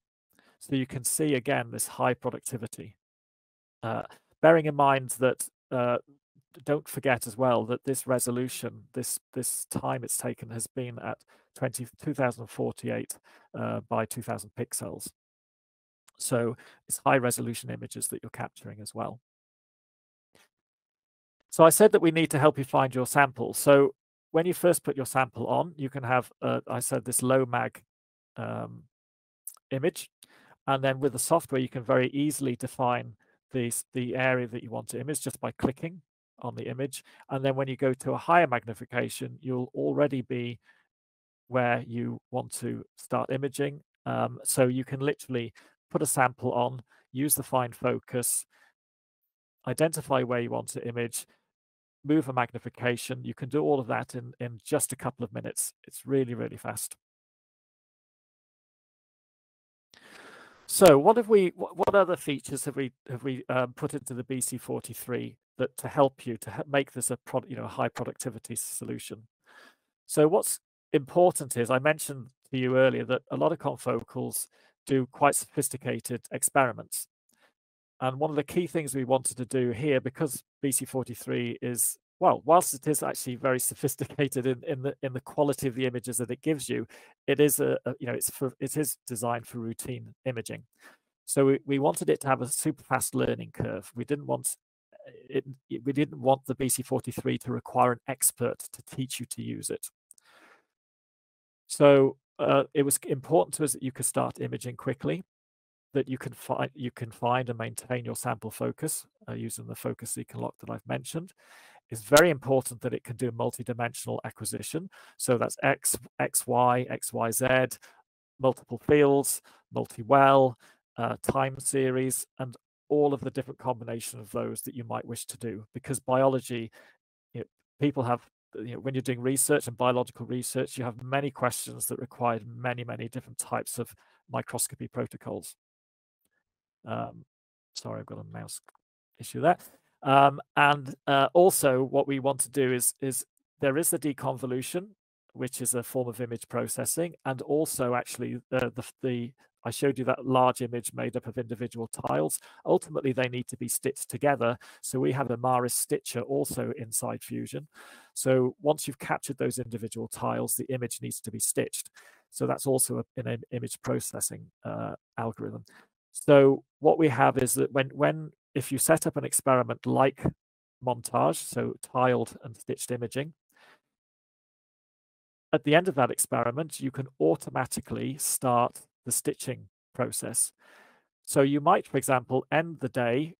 Speaker 3: So you can see, again, this high productivity. Uh, bearing in mind that uh, don't forget as well that this resolution, this this time it's taken has been at 20, 2048 uh, by 2000 pixels. So it's high resolution images that you're capturing as well. So I said that we need to help you find your sample. So when you first put your sample on, you can have, uh, I said, this low mag um, image. And then with the software, you can very easily define the, the area that you want to image just by clicking on the image. And then when you go to a higher magnification, you'll already be where you want to start imaging. Um, so you can literally put a sample on, use the fine focus, identify where you want to image, move a magnification. You can do all of that in, in just a couple of minutes. It's really, really fast. So what have we? What, other features have we have we um, put into the BC43 that to help you to make this a product, you know, a high productivity solution? So what's important is I mentioned to you earlier that a lot of confocals do quite sophisticated experiments. And one of the key things we wanted to do here, because BC43 is well, whilst it is actually very sophisticated in, in the in the quality of the images that it gives you, it is a, a you know it's for it is designed for routine imaging. So we, we wanted it to have a super fast learning curve. We didn't want it, we didn't want the BC43 to require an expert to teach you to use it. So uh, it was important to us that you could start imaging quickly, that you can find you can find and maintain your sample focus uh, using the focus seeker lock that I've mentioned it's very important that it can do multi-dimensional acquisition. So that's X, XY, XYZ, multiple fields, multi-well, uh, time series, and all of the different combination of those that you might wish to do. Because biology, you know, people have, you know, when you're doing research and biological research, you have many questions that require many, many different types of microscopy protocols. Um, sorry, I've got a mouse issue there. Um, and uh, also what we want to do is, is there is the deconvolution, which is a form of image processing, and also actually the, the, the I showed you that large image made up of individual tiles. Ultimately, they need to be stitched together. So we have Imaris stitcher also inside Fusion. So once you've captured those individual tiles, the image needs to be stitched. So that's also an image processing uh, algorithm. So what we have is that when, when if you set up an experiment like montage, so tiled and stitched imaging, at the end of that experiment, you can automatically start the stitching process. So you might, for example, end the day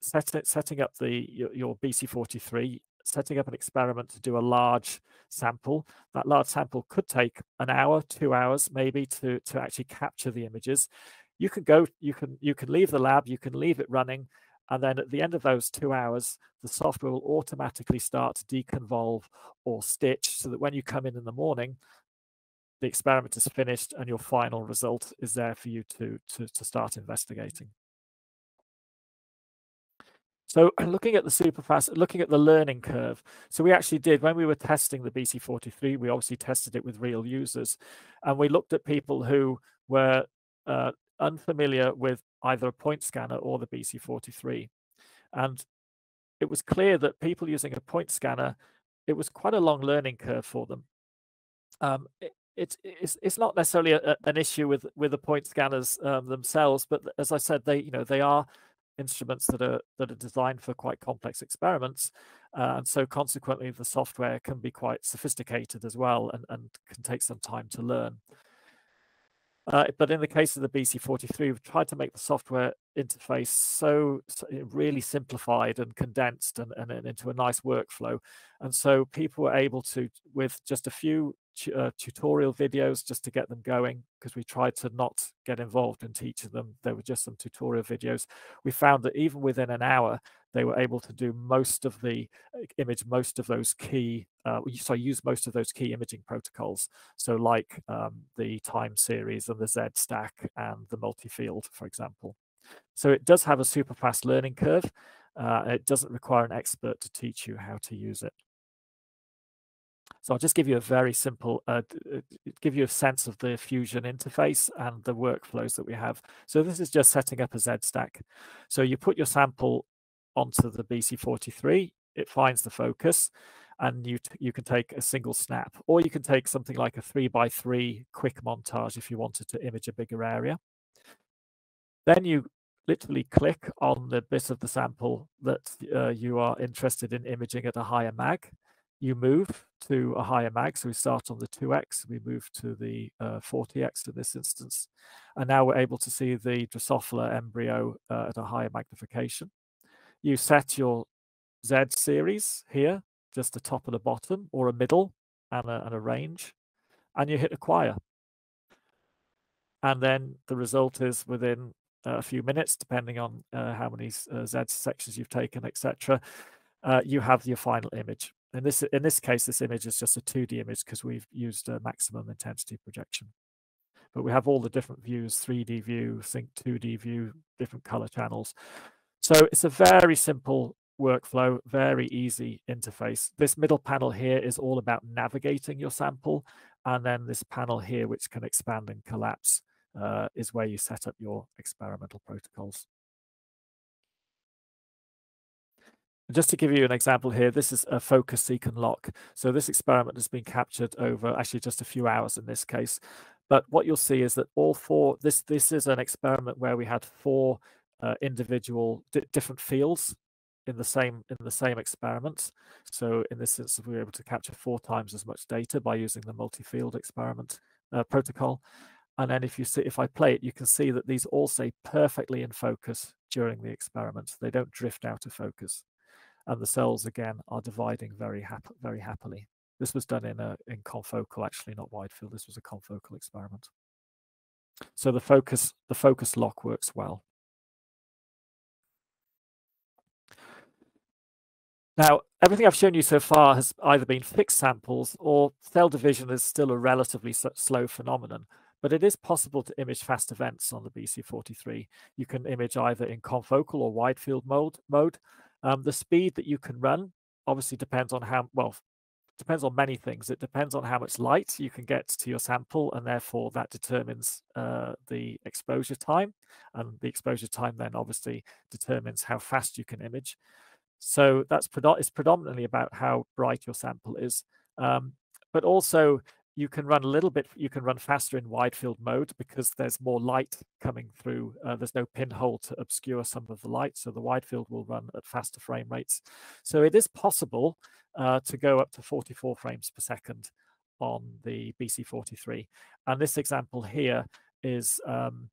Speaker 3: set setting up the your, your BC43. setting up an experiment to do a large sample. That large sample could take an hour, two hours maybe to, to actually capture the images. You can go, you can, you can leave the lab, you can leave it running, and then at the end of those two hours, the software will automatically start to deconvolve or stitch so that when you come in in the morning, the experiment is finished and your final result is there for you to, to, to start investigating. So *clears throat* looking at the superfast, looking at the learning curve. So we actually did, when we were testing the BC43, we obviously tested it with real users. And we looked at people who were uh, unfamiliar with either a point scanner or the BC43. And it was clear that people using a point scanner, it was quite a long learning curve for them. Um, it's, it's it's not necessarily a, an issue with with the point scanners um, themselves, but as I said, they you know they are instruments that are that are designed for quite complex experiments uh, and so consequently the software can be quite sophisticated as well and, and can take some time to learn uh, but in the case of the BC43, we've tried to make the software interface so, so really simplified and condensed and, and, and, into a nice workflow. And so people were able to, with just a few uh, tutorial videos just to get them going because we tried to not get involved in teaching them. There were just some tutorial videos. We found that even within an hour, they were able to do most of the uh, image, most of those key, uh, so use most of those key imaging protocols. So like um, the time series and the Z stack and the multi-field, for example. So it does have a super fast learning curve. Uh, it doesn't require an expert to teach you how to use it. So I'll just give you a very simple, uh, uh give you a sense of the Fusion interface and the workflows that we have. So this is just setting up a Z stack. So you put your sample onto the BC43, it finds the focus, and you you can take a single snap, or you can take something like a three by three quick montage if you wanted to image a bigger area. Then you literally click on the bit of the sample that uh, you are interested in imaging at a higher mag, you move to a higher mag. So we start on the 2x, we move to the uh, 40x in this instance. And now we're able to see the Drosophila embryo uh, at a higher magnification. You set your Z series here, just the top and the bottom, or a middle and a, and a range, and you hit acquire. And then the result is within uh, a few minutes, depending on uh, how many uh, Z sections you've taken, etc. Uh, you have your final image in this in this case, this image is just a 2D image because we've used a maximum intensity projection. But we have all the different views, 3D view, sync 2D view, different color channels. So it's a very simple workflow, very easy interface. This middle panel here is all about navigating your sample. And then this panel here, which can expand and collapse, uh, is where you set up your experimental protocols. Just to give you an example here, this is a focus seek and lock. So this experiment has been captured over actually just a few hours in this case. But what you'll see is that all four, this, this is an experiment where we had four uh, individual different fields in the same in the same experiment. So in this instance, we were able to capture four times as much data by using the multi-field experiment uh, protocol. And then if you see, if I play it, you can see that these all stay perfectly in focus during the experiment. They don't drift out of focus and the cells again are dividing very happy, very happily. This was done in a in confocal, actually, not wide field. This was a confocal experiment. So the focus the focus lock works well. Now, everything I've shown you so far has either been fixed samples or cell division is still a relatively slow phenomenon, but it is possible to image fast events on the BC43. You can image either in confocal or wide field mode, mode um, the speed that you can run obviously depends on how, well, depends on many things. It depends on how much light you can get to your sample, and therefore that determines uh, the exposure time. And the exposure time then obviously determines how fast you can image. So that's it's predominantly about how bright your sample is. Um, but also you can run a little bit, you can run faster in wide field mode because there's more light coming through. Uh, there's no pinhole to obscure some of the light. So the wide field will run at faster frame rates. So it is possible uh, to go up to 44 frames per second on the BC43. And this example here is um,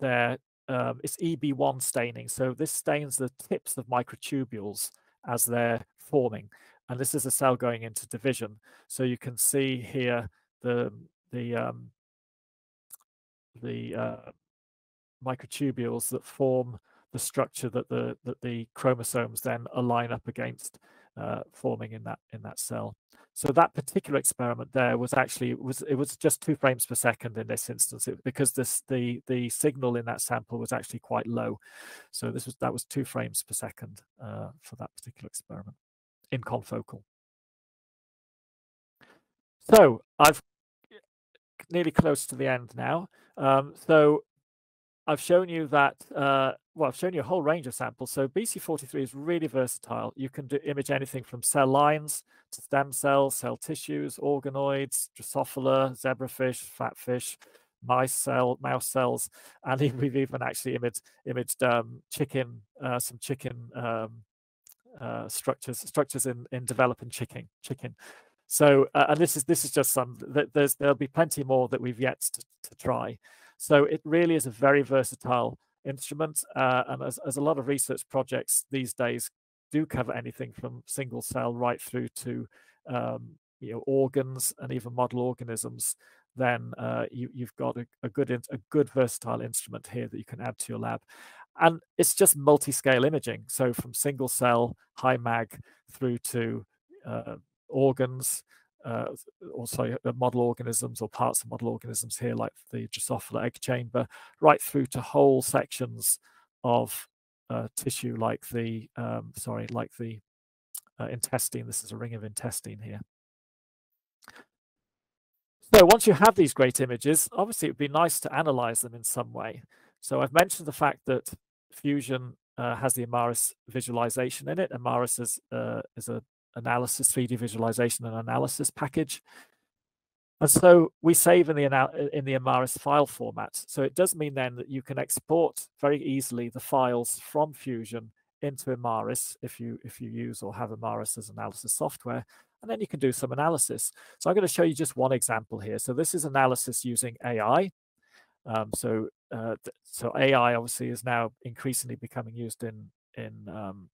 Speaker 3: there, um, it's EB1 staining. So this stains the tips of microtubules as they're forming. and this is a cell going into division. So you can see here the the um, the uh, microtubules that form the structure that the that the chromosomes then align up against, uh, forming in that in that cell. So that particular experiment there was actually it was it was just two frames per second in this instance it, because this the the signal in that sample was actually quite low. So this was that was two frames per second uh, for that particular experiment in confocal. So I've nearly close to the end now. Um, so I've shown you that, uh, well, I've shown you a whole range of samples. So BC43 is really versatile. You can do image anything from cell lines to stem cells, cell tissues, organoids, Drosophila, zebrafish, fatfish, mice cell, mouse cells, and *laughs* we've even actually imaged, imaged um, chicken, uh, some chicken um, uh, structures, structures in, in developing chicken, chicken. So, uh, and this is this is just some. There's there'll be plenty more that we've yet to, to try. So it really is a very versatile instrument, uh, and as, as a lot of research projects these days do cover anything from single cell right through to um, you know organs and even model organisms, then uh, you, have got a, a good a good versatile instrument here that you can add to your lab. And it's just multi-scale imaging. So from single cell, high mag, through to uh, organs, uh, also uh, model organisms or parts of model organisms here, like the Drosophila egg chamber, right through to whole sections of uh, tissue, like the um, sorry, like the uh, intestine. This is a ring of intestine here. So once you have these great images, obviously it would be nice to analyze them in some way. So I've mentioned the fact that Fusion uh, has the Imaris visualization in it. Imaris is, uh, is a analysis, 3D visualization and analysis package. And so we save in the in the Imaris file format. So it does mean then that you can export very easily the files from Fusion into Imaris if you if you use or have Imaris as analysis software, and then you can do some analysis. So I'm going to show you just one example here. So this is analysis using AI. Um, so uh, so AI obviously is now increasingly becoming used in in um,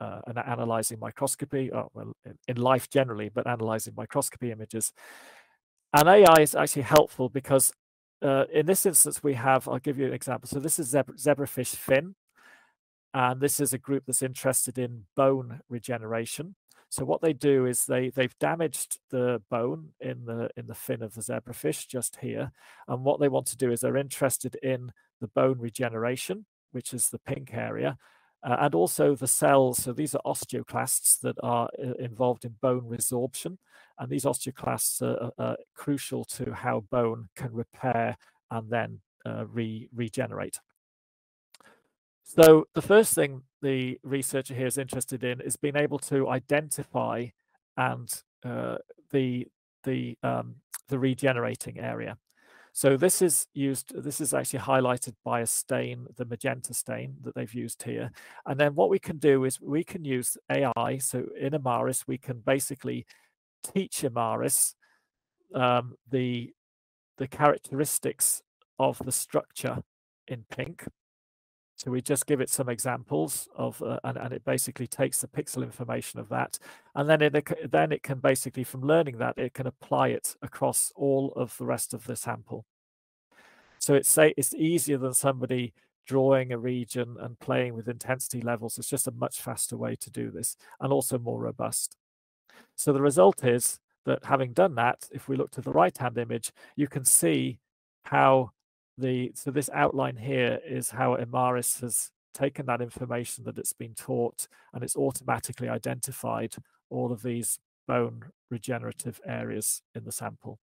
Speaker 3: uh, and analyzing microscopy, oh, well, in life generally, but analyzing microscopy images. And AI is actually helpful because uh, in this instance, we have, I'll give you an example. So this is zebra, zebrafish fin, and this is a group that's interested in bone regeneration. So what they do is they they've damaged the bone in the in the fin of the zebrafish just here, and what they want to do is they're interested in the bone regeneration, which is the pink area, uh, and also the cells. So these are osteoclasts that are uh, involved in bone resorption. And these osteoclasts are, are, crucial to how bone can repair and then uh, re regenerate. So the first thing the researcher here is interested in is being able to identify and uh, the the um, the regenerating area. So this is used, this is actually highlighted by a stain, the magenta stain that they've used here. And then what we can do is we can use AI. So in Imaris, we can basically teach Imaris um, the, the characteristics of the structure in pink. So we just give it some examples of, uh, and, and it basically takes the pixel information of that. And then it, then it can basically, from learning that, it can apply it across all of the rest of the sample. So it's, say, it's easier than somebody drawing a region and playing with intensity levels. It's just a much faster way to do this and also more robust. So the result is that having done that, if we look to the right-hand image, you can see how the so this outline here is how Imaris has taken that information that it's been taught and it's automatically identified all of these bone regenerative areas in the sample.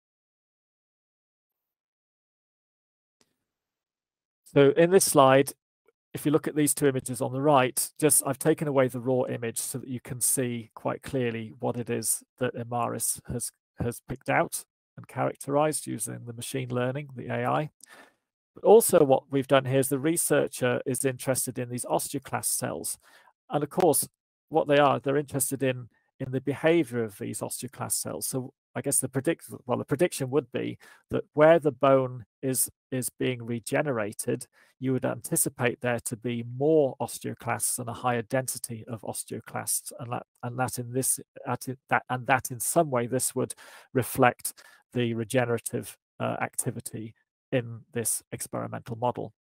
Speaker 3: So in this slide, if you look at these two images on the right, just I've taken away the raw image so that you can see quite clearly what it is that Imaris has, has picked out and characterized using the machine learning, the AI. But also what we've done here is the researcher is interested in these osteoclast cells. And of course, what they are, they're interested in, in the behavior of these osteoclast cells. So I guess the predict well the prediction would be that where the bone is is being regenerated, you would anticipate there to be more osteoclasts and a higher density of osteoclasts, and that and that in this at that and that in some way this would reflect the regenerative uh, activity in this experimental model.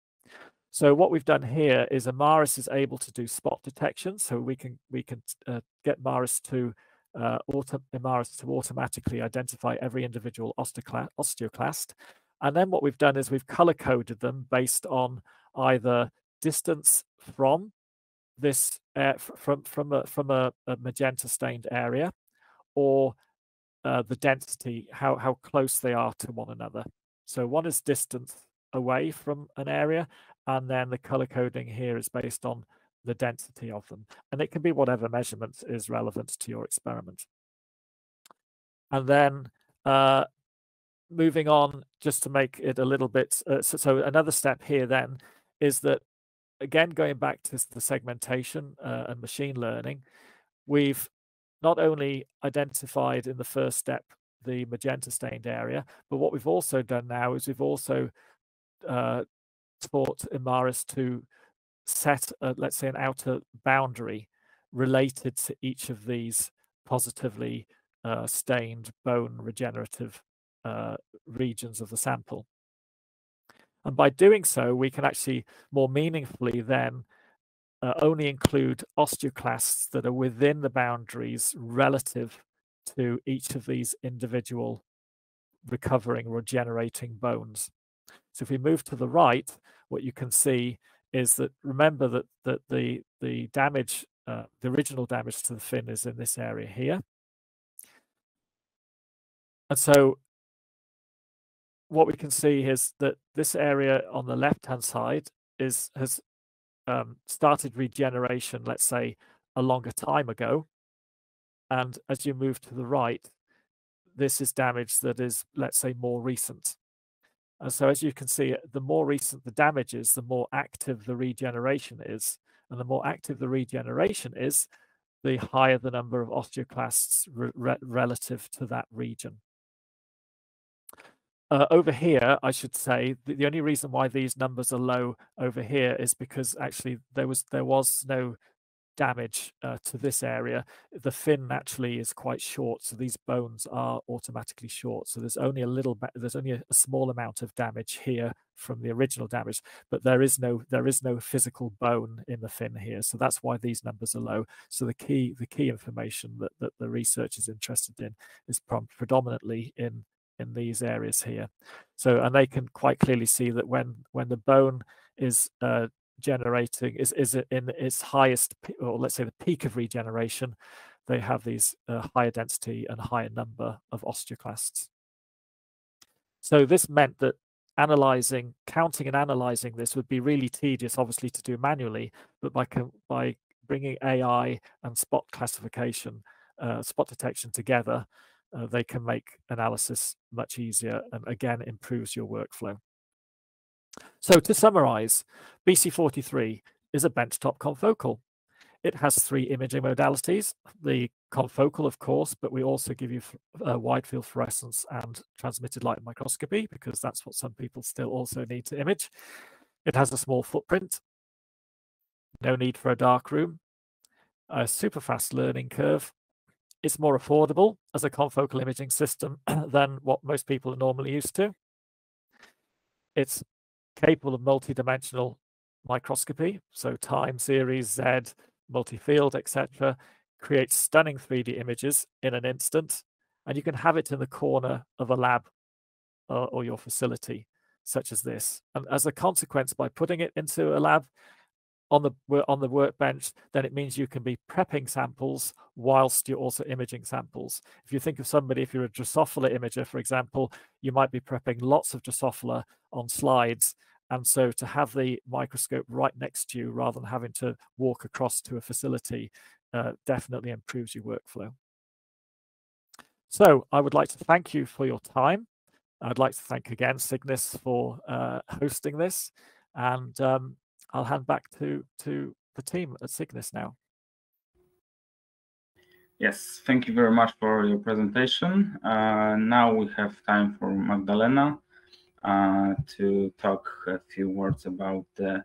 Speaker 3: So what we've done here is Imaris is able to do spot detection. So we can we can uh, get Imaris to uh, auto, Imaris to automatically identify every individual osteoclast, osteoclast. And then what we've done is we've color coded them based on either distance from this uh, from from a from a, a magenta stained area or uh, the density, how how close they are to one another. So one is distance away from an area, and then the color coding here is based on the density of them. And it can be whatever measurement is relevant to your experiment. And then uh, moving on, just to make it a little bit, uh, so, so, another step here then is that, again, going back to the segmentation uh, and machine learning, we've not only identified in the first step the magenta stained area, but what we've also done now is we've also uh, taught Imaris to set, a, let's say, an outer boundary related to each of these positively uh, stained bone regenerative uh, regions of the sample. And by doing so, we can actually more meaningfully then uh, only include osteoclasts that are within the boundaries relative to each of these individual recovering, regenerating bones. So if we move to the right, what you can see is that remember that that the the damage, uh, the original damage to the fin is in this area here. And so what we can see is that this area on the left hand side is has um, started regeneration, let's say, a longer time ago. And as you move to the right, this is damage that is, let's say, more recent. And so as you can see, the more recent the damage is, the more active the regeneration is. And the more active the regeneration is, the higher the number of osteoclasts re relative to that region. Uh, over here, I should say, the, the, only reason why these numbers are low over here is because actually there was there was no damage uh, to this area. The fin naturally is quite short, so these bones are automatically short. So there's only a little, there's only a, a, small amount of damage here from the original damage, but there is no there is no physical bone in the fin here. So that's why these numbers are low. So the key the key information that, that the research is interested in is predominantly in in these areas here. So and they can quite clearly see that when when the bone is uh, generating is is in its highest or let's say the peak of regeneration they have these uh, higher density and higher number of osteoclasts. So this meant that analyzing counting and analyzing this would be really tedious obviously to do manually but by by bringing ai and spot classification uh, spot detection together uh, they can make analysis much easier and again improves your workflow so to summarize, BC43 is a benchtop confocal. It has three imaging modalities, the confocal, of course, but we also give you uh, wide field fluorescence and transmitted light microscopy because that's what some people still also need to image. It has a small footprint, no need for a dark room, a super fast learning curve. It's more affordable as a confocal imaging system *clears throat* than what most people are normally used to. It's capable of multi-dimensional microscopy, so time series, Z, multi-field, etc., creates stunning 3D images in an instant, and you can have it in the corner of a lab uh, or your facility, such as this. And as a consequence, by putting it into a lab, on the on the workbench, then it means you can be prepping samples whilst you're also imaging samples. If you think of somebody, if you're a Drosophila imager, for example, you might be prepping lots of Drosophila on slides. And so to have the microscope right next to you rather than having to walk across to a facility uh, definitely improves your workflow. So I would like to thank you for your time. I'd like to thank again Sygnis for uh, hosting this. And um, I'll hand back to to the team at Sygnis now.
Speaker 1: Yes, thank you very much for your presentation. Uh, now we have time for Magdalena uh, to talk a few words about the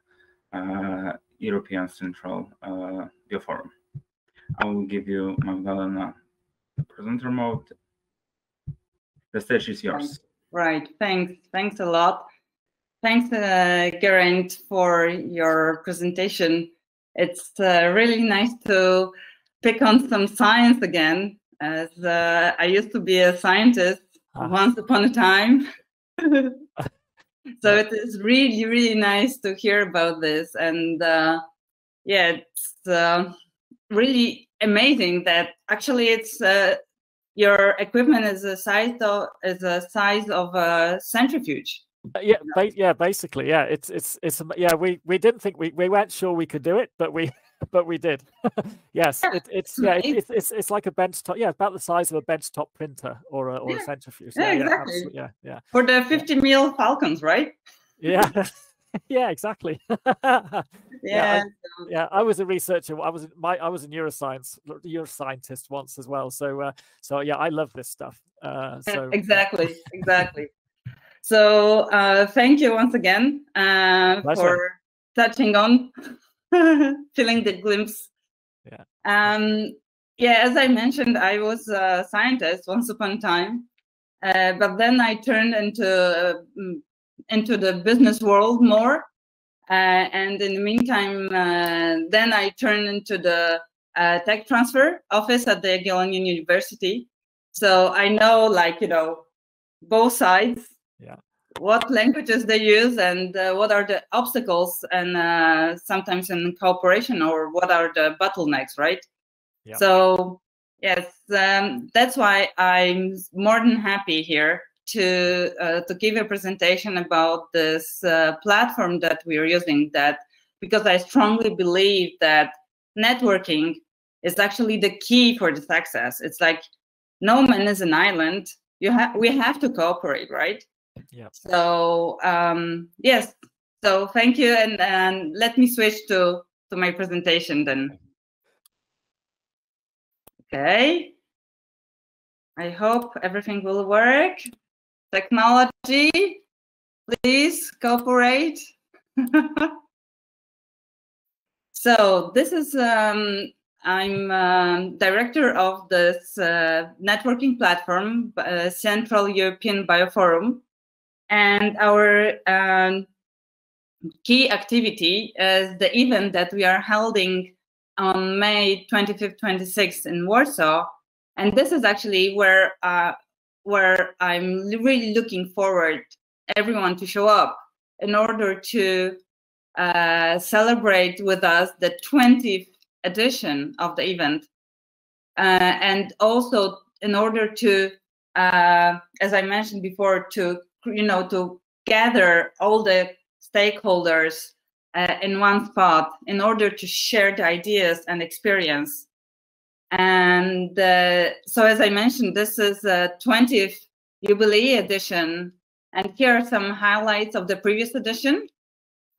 Speaker 1: uh, European Central uh, Bioforum. I will give you, Magdalena, the presenter mode. The stage is yours.
Speaker 4: Right, thanks. Thanks a lot. Thanks, uh, Geraint, for your presentation. It's uh, really nice to pick on some science again, as uh, I used to be a scientist ah. once upon a time. *laughs* so it is really, really nice to hear about this. And uh, yeah, it's uh, really amazing that actually it's uh, your equipment is a size of is a size of a centrifuge.
Speaker 3: Uh, yeah, ba yeah, basically, yeah. It's it's it's yeah. We we didn't think we we weren't sure we could do it, but we *laughs* but we did. *laughs* yes, it, it's yeah, it, it's it's it's like a bench top. Yeah, about the size of a bench top printer or a or yeah. a centrifuge.
Speaker 4: Yeah, yeah exactly.
Speaker 3: Yeah, yeah,
Speaker 4: For the 50 yeah. mil Falcons, right?
Speaker 3: Yeah. *laughs* yeah, exactly.
Speaker 4: yeah,
Speaker 3: yeah I, yeah, I, was a researcher. I was my I was a neuroscience neuroscientist once as well. So uh, so yeah, I love this stuff. Uh, so
Speaker 4: exactly, exactly. So uh, thank you once again uh, for touching on, *laughs* feeling the glimpse.
Speaker 3: Yeah.
Speaker 4: Um, yeah, as I mentioned, I was a scientist once upon a time, uh, but then I turned into uh, into the business world more. Uh, and in the meantime, uh, then I turned into the tech transfer office at the Jagiellonian University. So I know, like you know, both sides what languages they use and uh, what are the obstacles and uh, sometimes in cooperation or what are the bottlenecks right?
Speaker 3: Yeah.
Speaker 4: so yes um, that's why i'm more than happy here to uh, to give a presentation about this uh, platform that we are using that because i strongly believe that networking is actually the key for the success. It's like no man is an island. You have we have to cooperate right
Speaker 3: yeah.
Speaker 4: So um, yes. So thank you, and and let me switch to to my presentation then. Okay. I hope everything will work. Technology, please cooperate. *laughs* so this is um, I'm uh, director of this uh, networking platform, uh, Central European Bioforum. And our um, key activity is the event that we are holding on May 25th, 26th in Warsaw. And this is actually where uh, where I'm really looking forward everyone to show up in order to uh, celebrate with us the 20th edition of the event. Uh, and also in order to, uh, as I mentioned before, to you know to gather all the stakeholders uh, in one spot in order to share the ideas and experience. And uh, so as i mentioned this is a 20th jubilee edition and here are some highlights of the previous edition.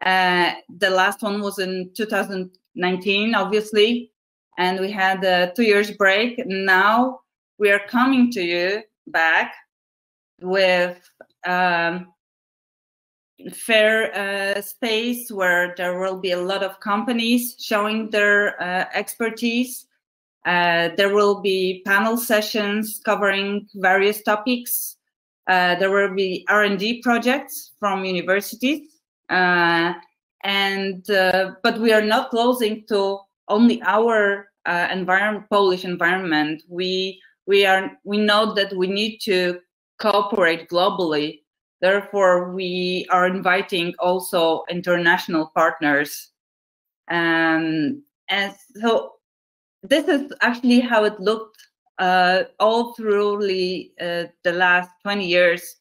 Speaker 4: Uh, the last one was in 2019 obviously and we had a two years break. Now we are coming to you back with um, fair uh, space where there will be a lot of companies showing their uh, expertise. Uh, there will be panel sessions covering various topics. Uh, there will be R&D projects from universities. Uh, and uh, but we are not closing to only our environment, Polish environment. We we are we know that we need to cooperate globally. Therefore, we are inviting also international partners. Um, and so this is actually how it looked uh, all through the, uh, the last 20 years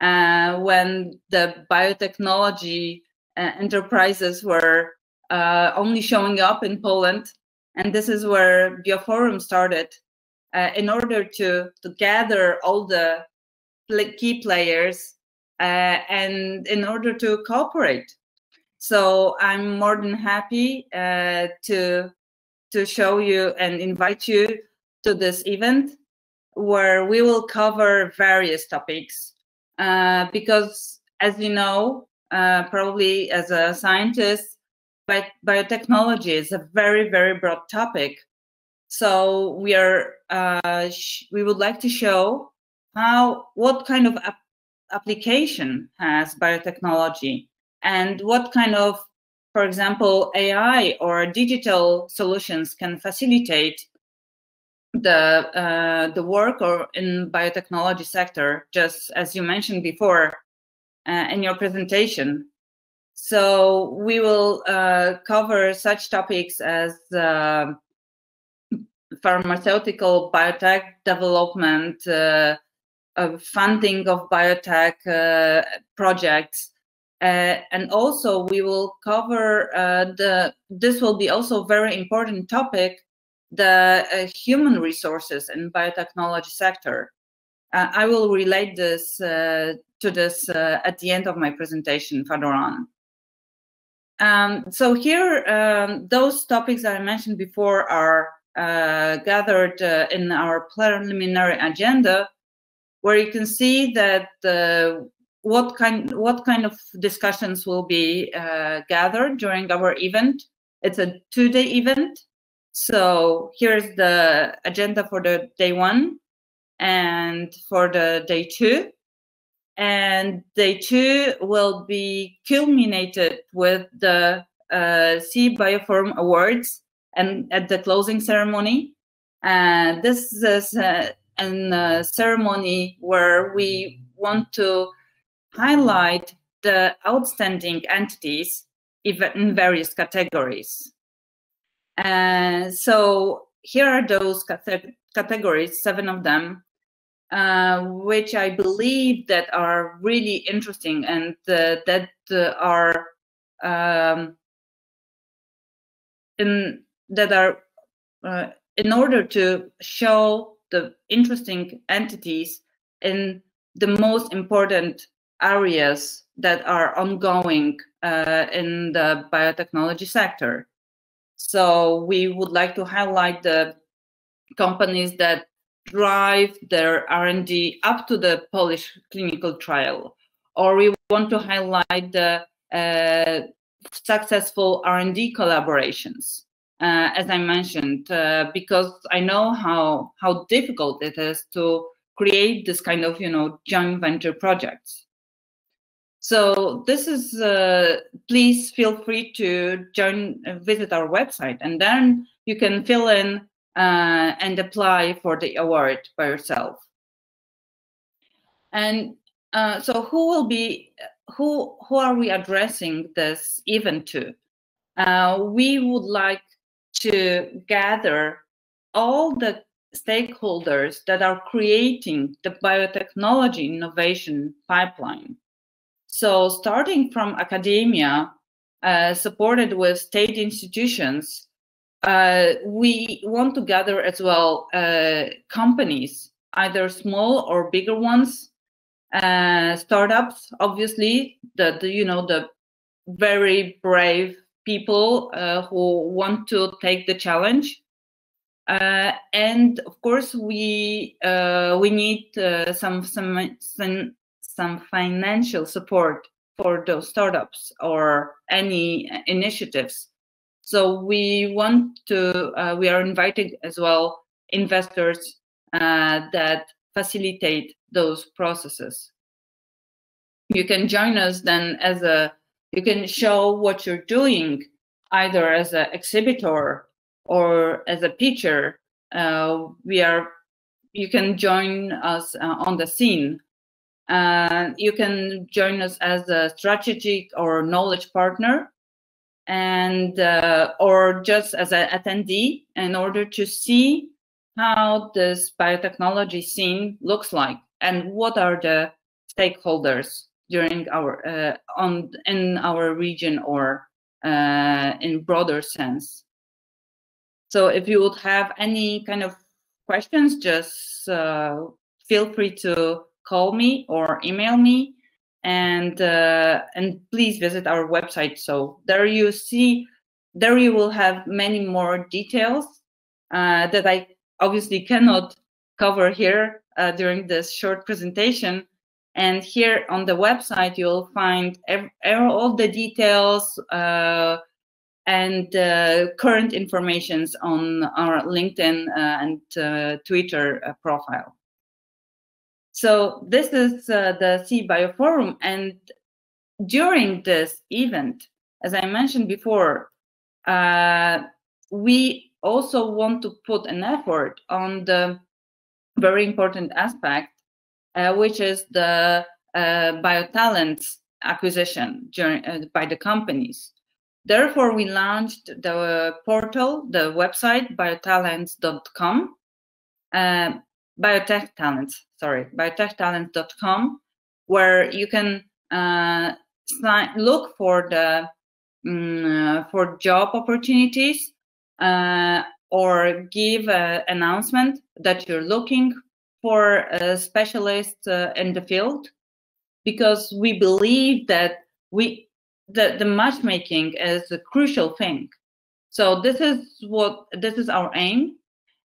Speaker 4: uh, when the biotechnology uh, enterprises were uh, only showing up in Poland. And this is where Bioforum started uh, in order to, to gather all the key players uh, and in order to cooperate. So I'm more than happy uh, to to show you and invite you to this event where we will cover various topics uh, because as you know, uh, probably as a scientist, bi biotechnology is a very, very broad topic. So we are, uh, we would like to show how, what kind of ap application has biotechnology and what kind of, for example, AI or digital solutions can facilitate the uh, the work or in biotechnology sector, just as you mentioned before uh, in your presentation. So we will uh, cover such topics as uh, pharmaceutical biotech development, uh, funding of biotech uh, projects, and also we will cover the. This will be also a very important topic the uh, human resources in biotechnology sector. Uh, I will relate this uh, to this uh, at the end of my presentation further on. Um, so here, um, those topics that I mentioned before are uh, gathered uh, in our preliminary agenda, where you can see that what kind what kind of discussions will be gathered during our event. It's a two-day event so here's the agenda for the day one and for the day two. And day two will be culminated with the uh, CEBioForum Awards and at the closing ceremony. And this is a, a ceremony where we want to highlight the outstanding entities in various categories. And so here are those categories, seven of them, uh, which I believe that are really interesting and uh, that uh, are um, in that are uh, in order to show the interesting entities in the most important areas that are ongoing uh, in the biotechnology sector. So we would like to highlight the companies that drive their R&D up to the Polish clinical trial, or we want to highlight the uh, successful R&D collaborations. Uh, as I mentioned, uh, because I know how how difficult it is to create this kind of you know joint venture projects. So this is, uh, please feel free to join, uh, visit our website, and then you can fill in uh, and apply for the award by yourself. And uh, so who will be, who, who are we addressing this event to? Uh, we would like to gather all the stakeholders that are creating the biotechnology innovation pipeline. So starting from academia, uh, supported with state institutions, uh, we want to gather as well uh, companies, either small or bigger ones, uh, startups, obviously, the, the, you know the very brave people uh, who want to take the challenge. Uh, and of course, we we need some some some some financial support for those startups or any initiatives. So we want to, uh, we are inviting as well investors uh, that facilitate those processes. You can join us then as a, you can show what you're doing either as an exhibitor or as a pitcher. Uh, we are, you can join us uh, on the scene uh, you can join us as a strategic or knowledge partner and uh, or just as an attendee in order to see how this biotechnology scene looks like and what are the stakeholders during our uh, on in our region or uh, in broader sense. So if you would have any kind of questions, just uh, feel free to call me or email me and uh, and please visit our website so there you see there you will have many more details uh, that i obviously cannot cover here uh, during this short presentation. And here on the website, you'll find all the details uh, and uh, current informations on our LinkedIn uh, and uh, Twitter uh, profile. So this is the CEBioForum. And during this event, as I mentioned before, we also want to put an effort on the very important aspect, which is the uh, biotalent acquisition during, uh, by the companies. Therefore, we launched the portal, the website, biotalents.com, uh, biotech talents, sorry, biotechtalents.com, where you can uh, look for the um, for job opportunities uh, or give an announcement that you're looking for a specialist uh, in the field because we believe that we the, the matchmaking is a crucial thing. So this is what this is our aim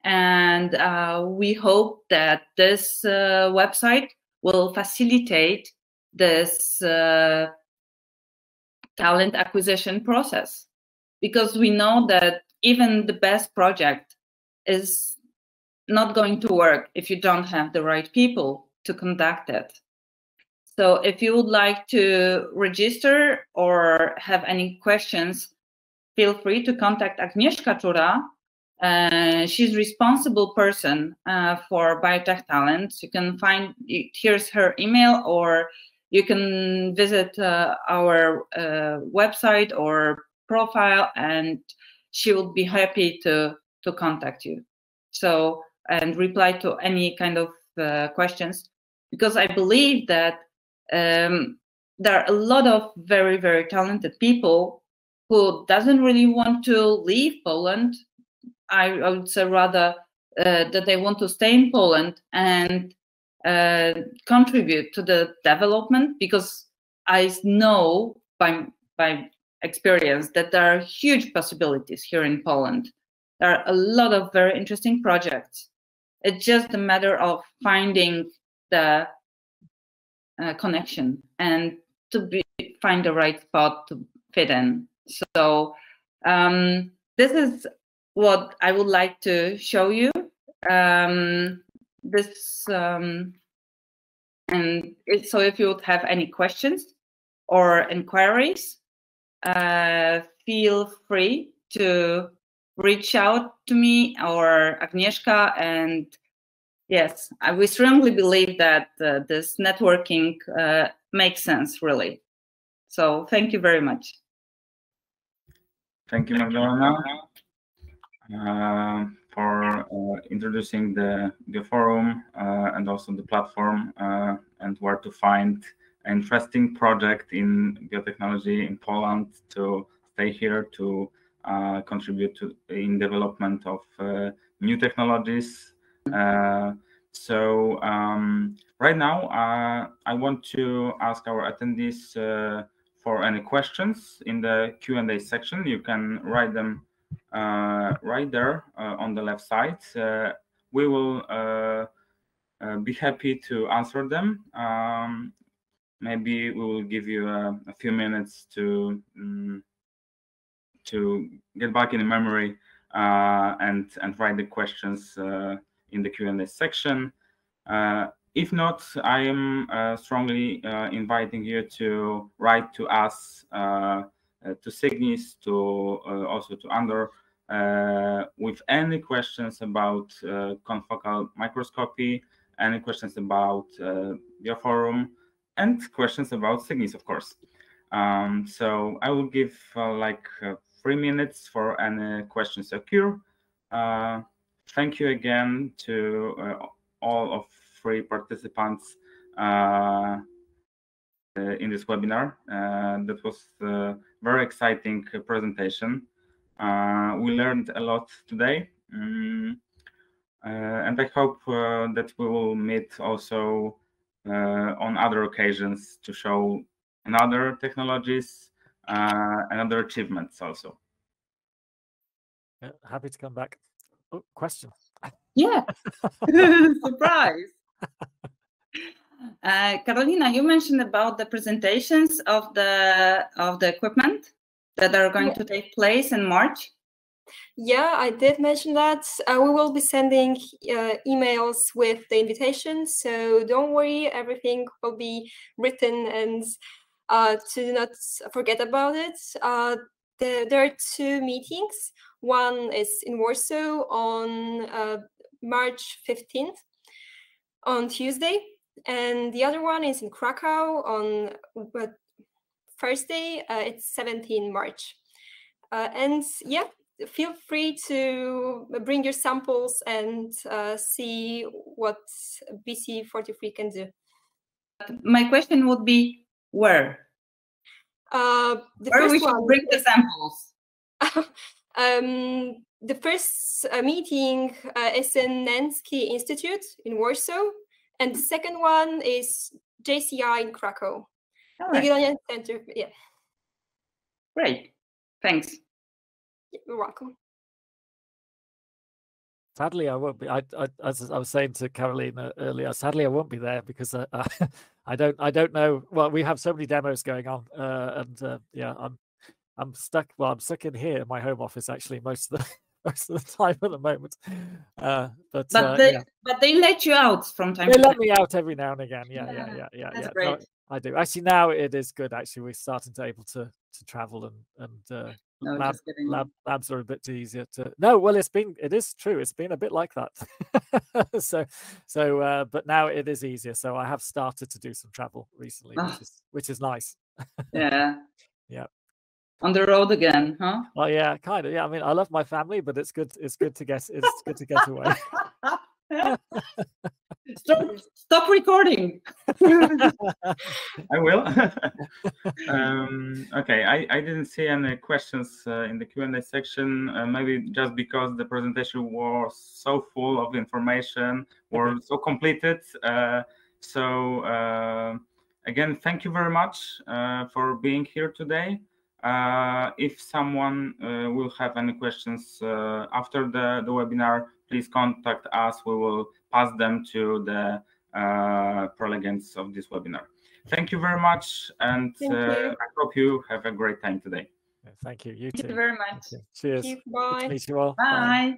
Speaker 4: and uh, we hope that this uh, website will facilitate this uh, talent acquisition process because we know that even the best project is not going to work if you don't have the right people to conduct it. So if you would like to register or have any questions, feel free to contact Agnieszka Czura. Uh, she's responsible person uh, for biotech talents. You can find, here's her email or you can visit uh, our uh, website or profile and she will be happy to to contact you so and reply to any kind of uh, questions because i believe that um, there are a lot of very very talented people who doesn't really want to leave poland i, I would say rather uh, that they want to stay in poland and uh, contribute to the development because i know by by experience that there are huge possibilities here in Poland. There are a lot of very interesting projects. It's just a matter of finding the uh, connection and to be, find the right spot to fit in. So um, this is what I would like to show you. Um, this um, and so if you would have any questions or inquiries, uh, feel free to reach out to me or Agnieszka. And yes, I, we strongly believe that uh, this networking uh, makes sense, really. So thank you very much.
Speaker 1: Thank you, Magdalena, uh, for uh, introducing the, the forum uh, and also the platform and where to find interesting project in biotechnology in Poland to stay here to uh, contribute to in development of uh, new technologies. Uh, so um, right now, uh, I want to ask our attendees uh, for any questions in the Q&A section. You can write them uh, right there on the left side. we will be happy to answer them. Um, maybe we will give you a, a few minutes to um, to get back in the memory uh, and and write the questions uh, in the Q&A section. Uh, if not, I am uh, strongly uh, inviting you to write to us, uh, to Sygnis, to also to Andor, with any questions about confocal microscopy, any questions about Bioforum, and questions about Sygnis, of course. Um, so I will give uh, like uh, three minutes for any questions occur. Uh, thank you again to uh, all of three participants uh, uh, in this webinar. that was a very exciting presentation. we learned a lot today. Um, and I hope that we will meet also uh, on other occasions to show another technologies uh, and other achievements also.
Speaker 3: Yeah, happy to come back. Oh, question.
Speaker 4: Yeah. *laughs* *laughs* Surprise. *laughs* Uh, Karolina, you mentioned about the presentations of the of the equipment that are going
Speaker 2: Yeah.
Speaker 4: to take place in March.
Speaker 2: Yeah, I did mention that. Uh, we will be sending uh, emails with the invitation, so don't worry, everything will be written and uh, to not forget about it. Uh, the, there are two meetings. One is in Warsaw on uh, March 15th, on Tuesday, and the other one is in Krakow on Thursday. Uh, it's 17 March. Uh, and yeah, feel free to bring your samples and uh, see what BC43 can do.
Speaker 4: My question would be where?
Speaker 2: Uh, the
Speaker 4: Where we
Speaker 2: first
Speaker 4: should
Speaker 2: one
Speaker 4: bring the samples? *laughs*
Speaker 2: um, the first uh, meeting uh, is in Nencki Institute in Warsaw, and the second one is JCI in Krakow.
Speaker 4: All right,
Speaker 2: Jagiellonian Center. Yeah,
Speaker 4: great. Thanks.
Speaker 2: you're welcome.
Speaker 3: Sadly, I won't be. I, I, as I was saying to Karolina earlier, sadly I won't be there because I, I, *laughs* I don't, I don't know. Well, we have so many demos going on, uh, and uh, yeah, I'm, I'm stuck. Well, I'm stuck in here in my home office actually most of the *laughs* most of the time at the moment. Uh, but
Speaker 4: But
Speaker 3: uh,
Speaker 4: they
Speaker 3: yeah.
Speaker 4: but they let you out from time
Speaker 3: they let
Speaker 4: time.
Speaker 3: me out every now and again. Yeah, yeah,
Speaker 4: Yeah,
Speaker 3: yeah, yeah,
Speaker 4: That's
Speaker 3: yeah.
Speaker 4: great.
Speaker 3: No, I do. Actually, now it is good. Actually, we're starting to able to to travel and and uh,
Speaker 4: No,
Speaker 3: lab,
Speaker 4: just kidding.
Speaker 3: lab labs are a bit easier to no well it's been it is true it's been a bit like that *laughs* so so uh but now it is easier so i have started to do some travel recently
Speaker 4: Ah.
Speaker 3: which is which is nice
Speaker 4: Yeah. *laughs*
Speaker 3: Yeah.
Speaker 4: On the road again, huh?
Speaker 3: oh yeah kind of yeah i mean i love my family but it's good it's good to get it's good to get away
Speaker 4: stop, stop recording. *laughs*
Speaker 1: I will. *laughs* um, okay, I, I didn't see any questions uh, in the Q&A section, uh, maybe just because the presentation was so full of information or so completed. Uh, so uh, again, thank you very much uh, for being here today. Uh, if someone uh, will have any questions uh, after the, the webinar, please contact us. We will pass them to the uh, prelegents of this webinar. Thank you very much, and uh. I hope you have a great time today.
Speaker 3: thank you you
Speaker 4: Thank you very much.
Speaker 3: you. cheers
Speaker 2: Thank you.
Speaker 3: Good to
Speaker 2: Bye.
Speaker 3: meet you all
Speaker 4: Bye.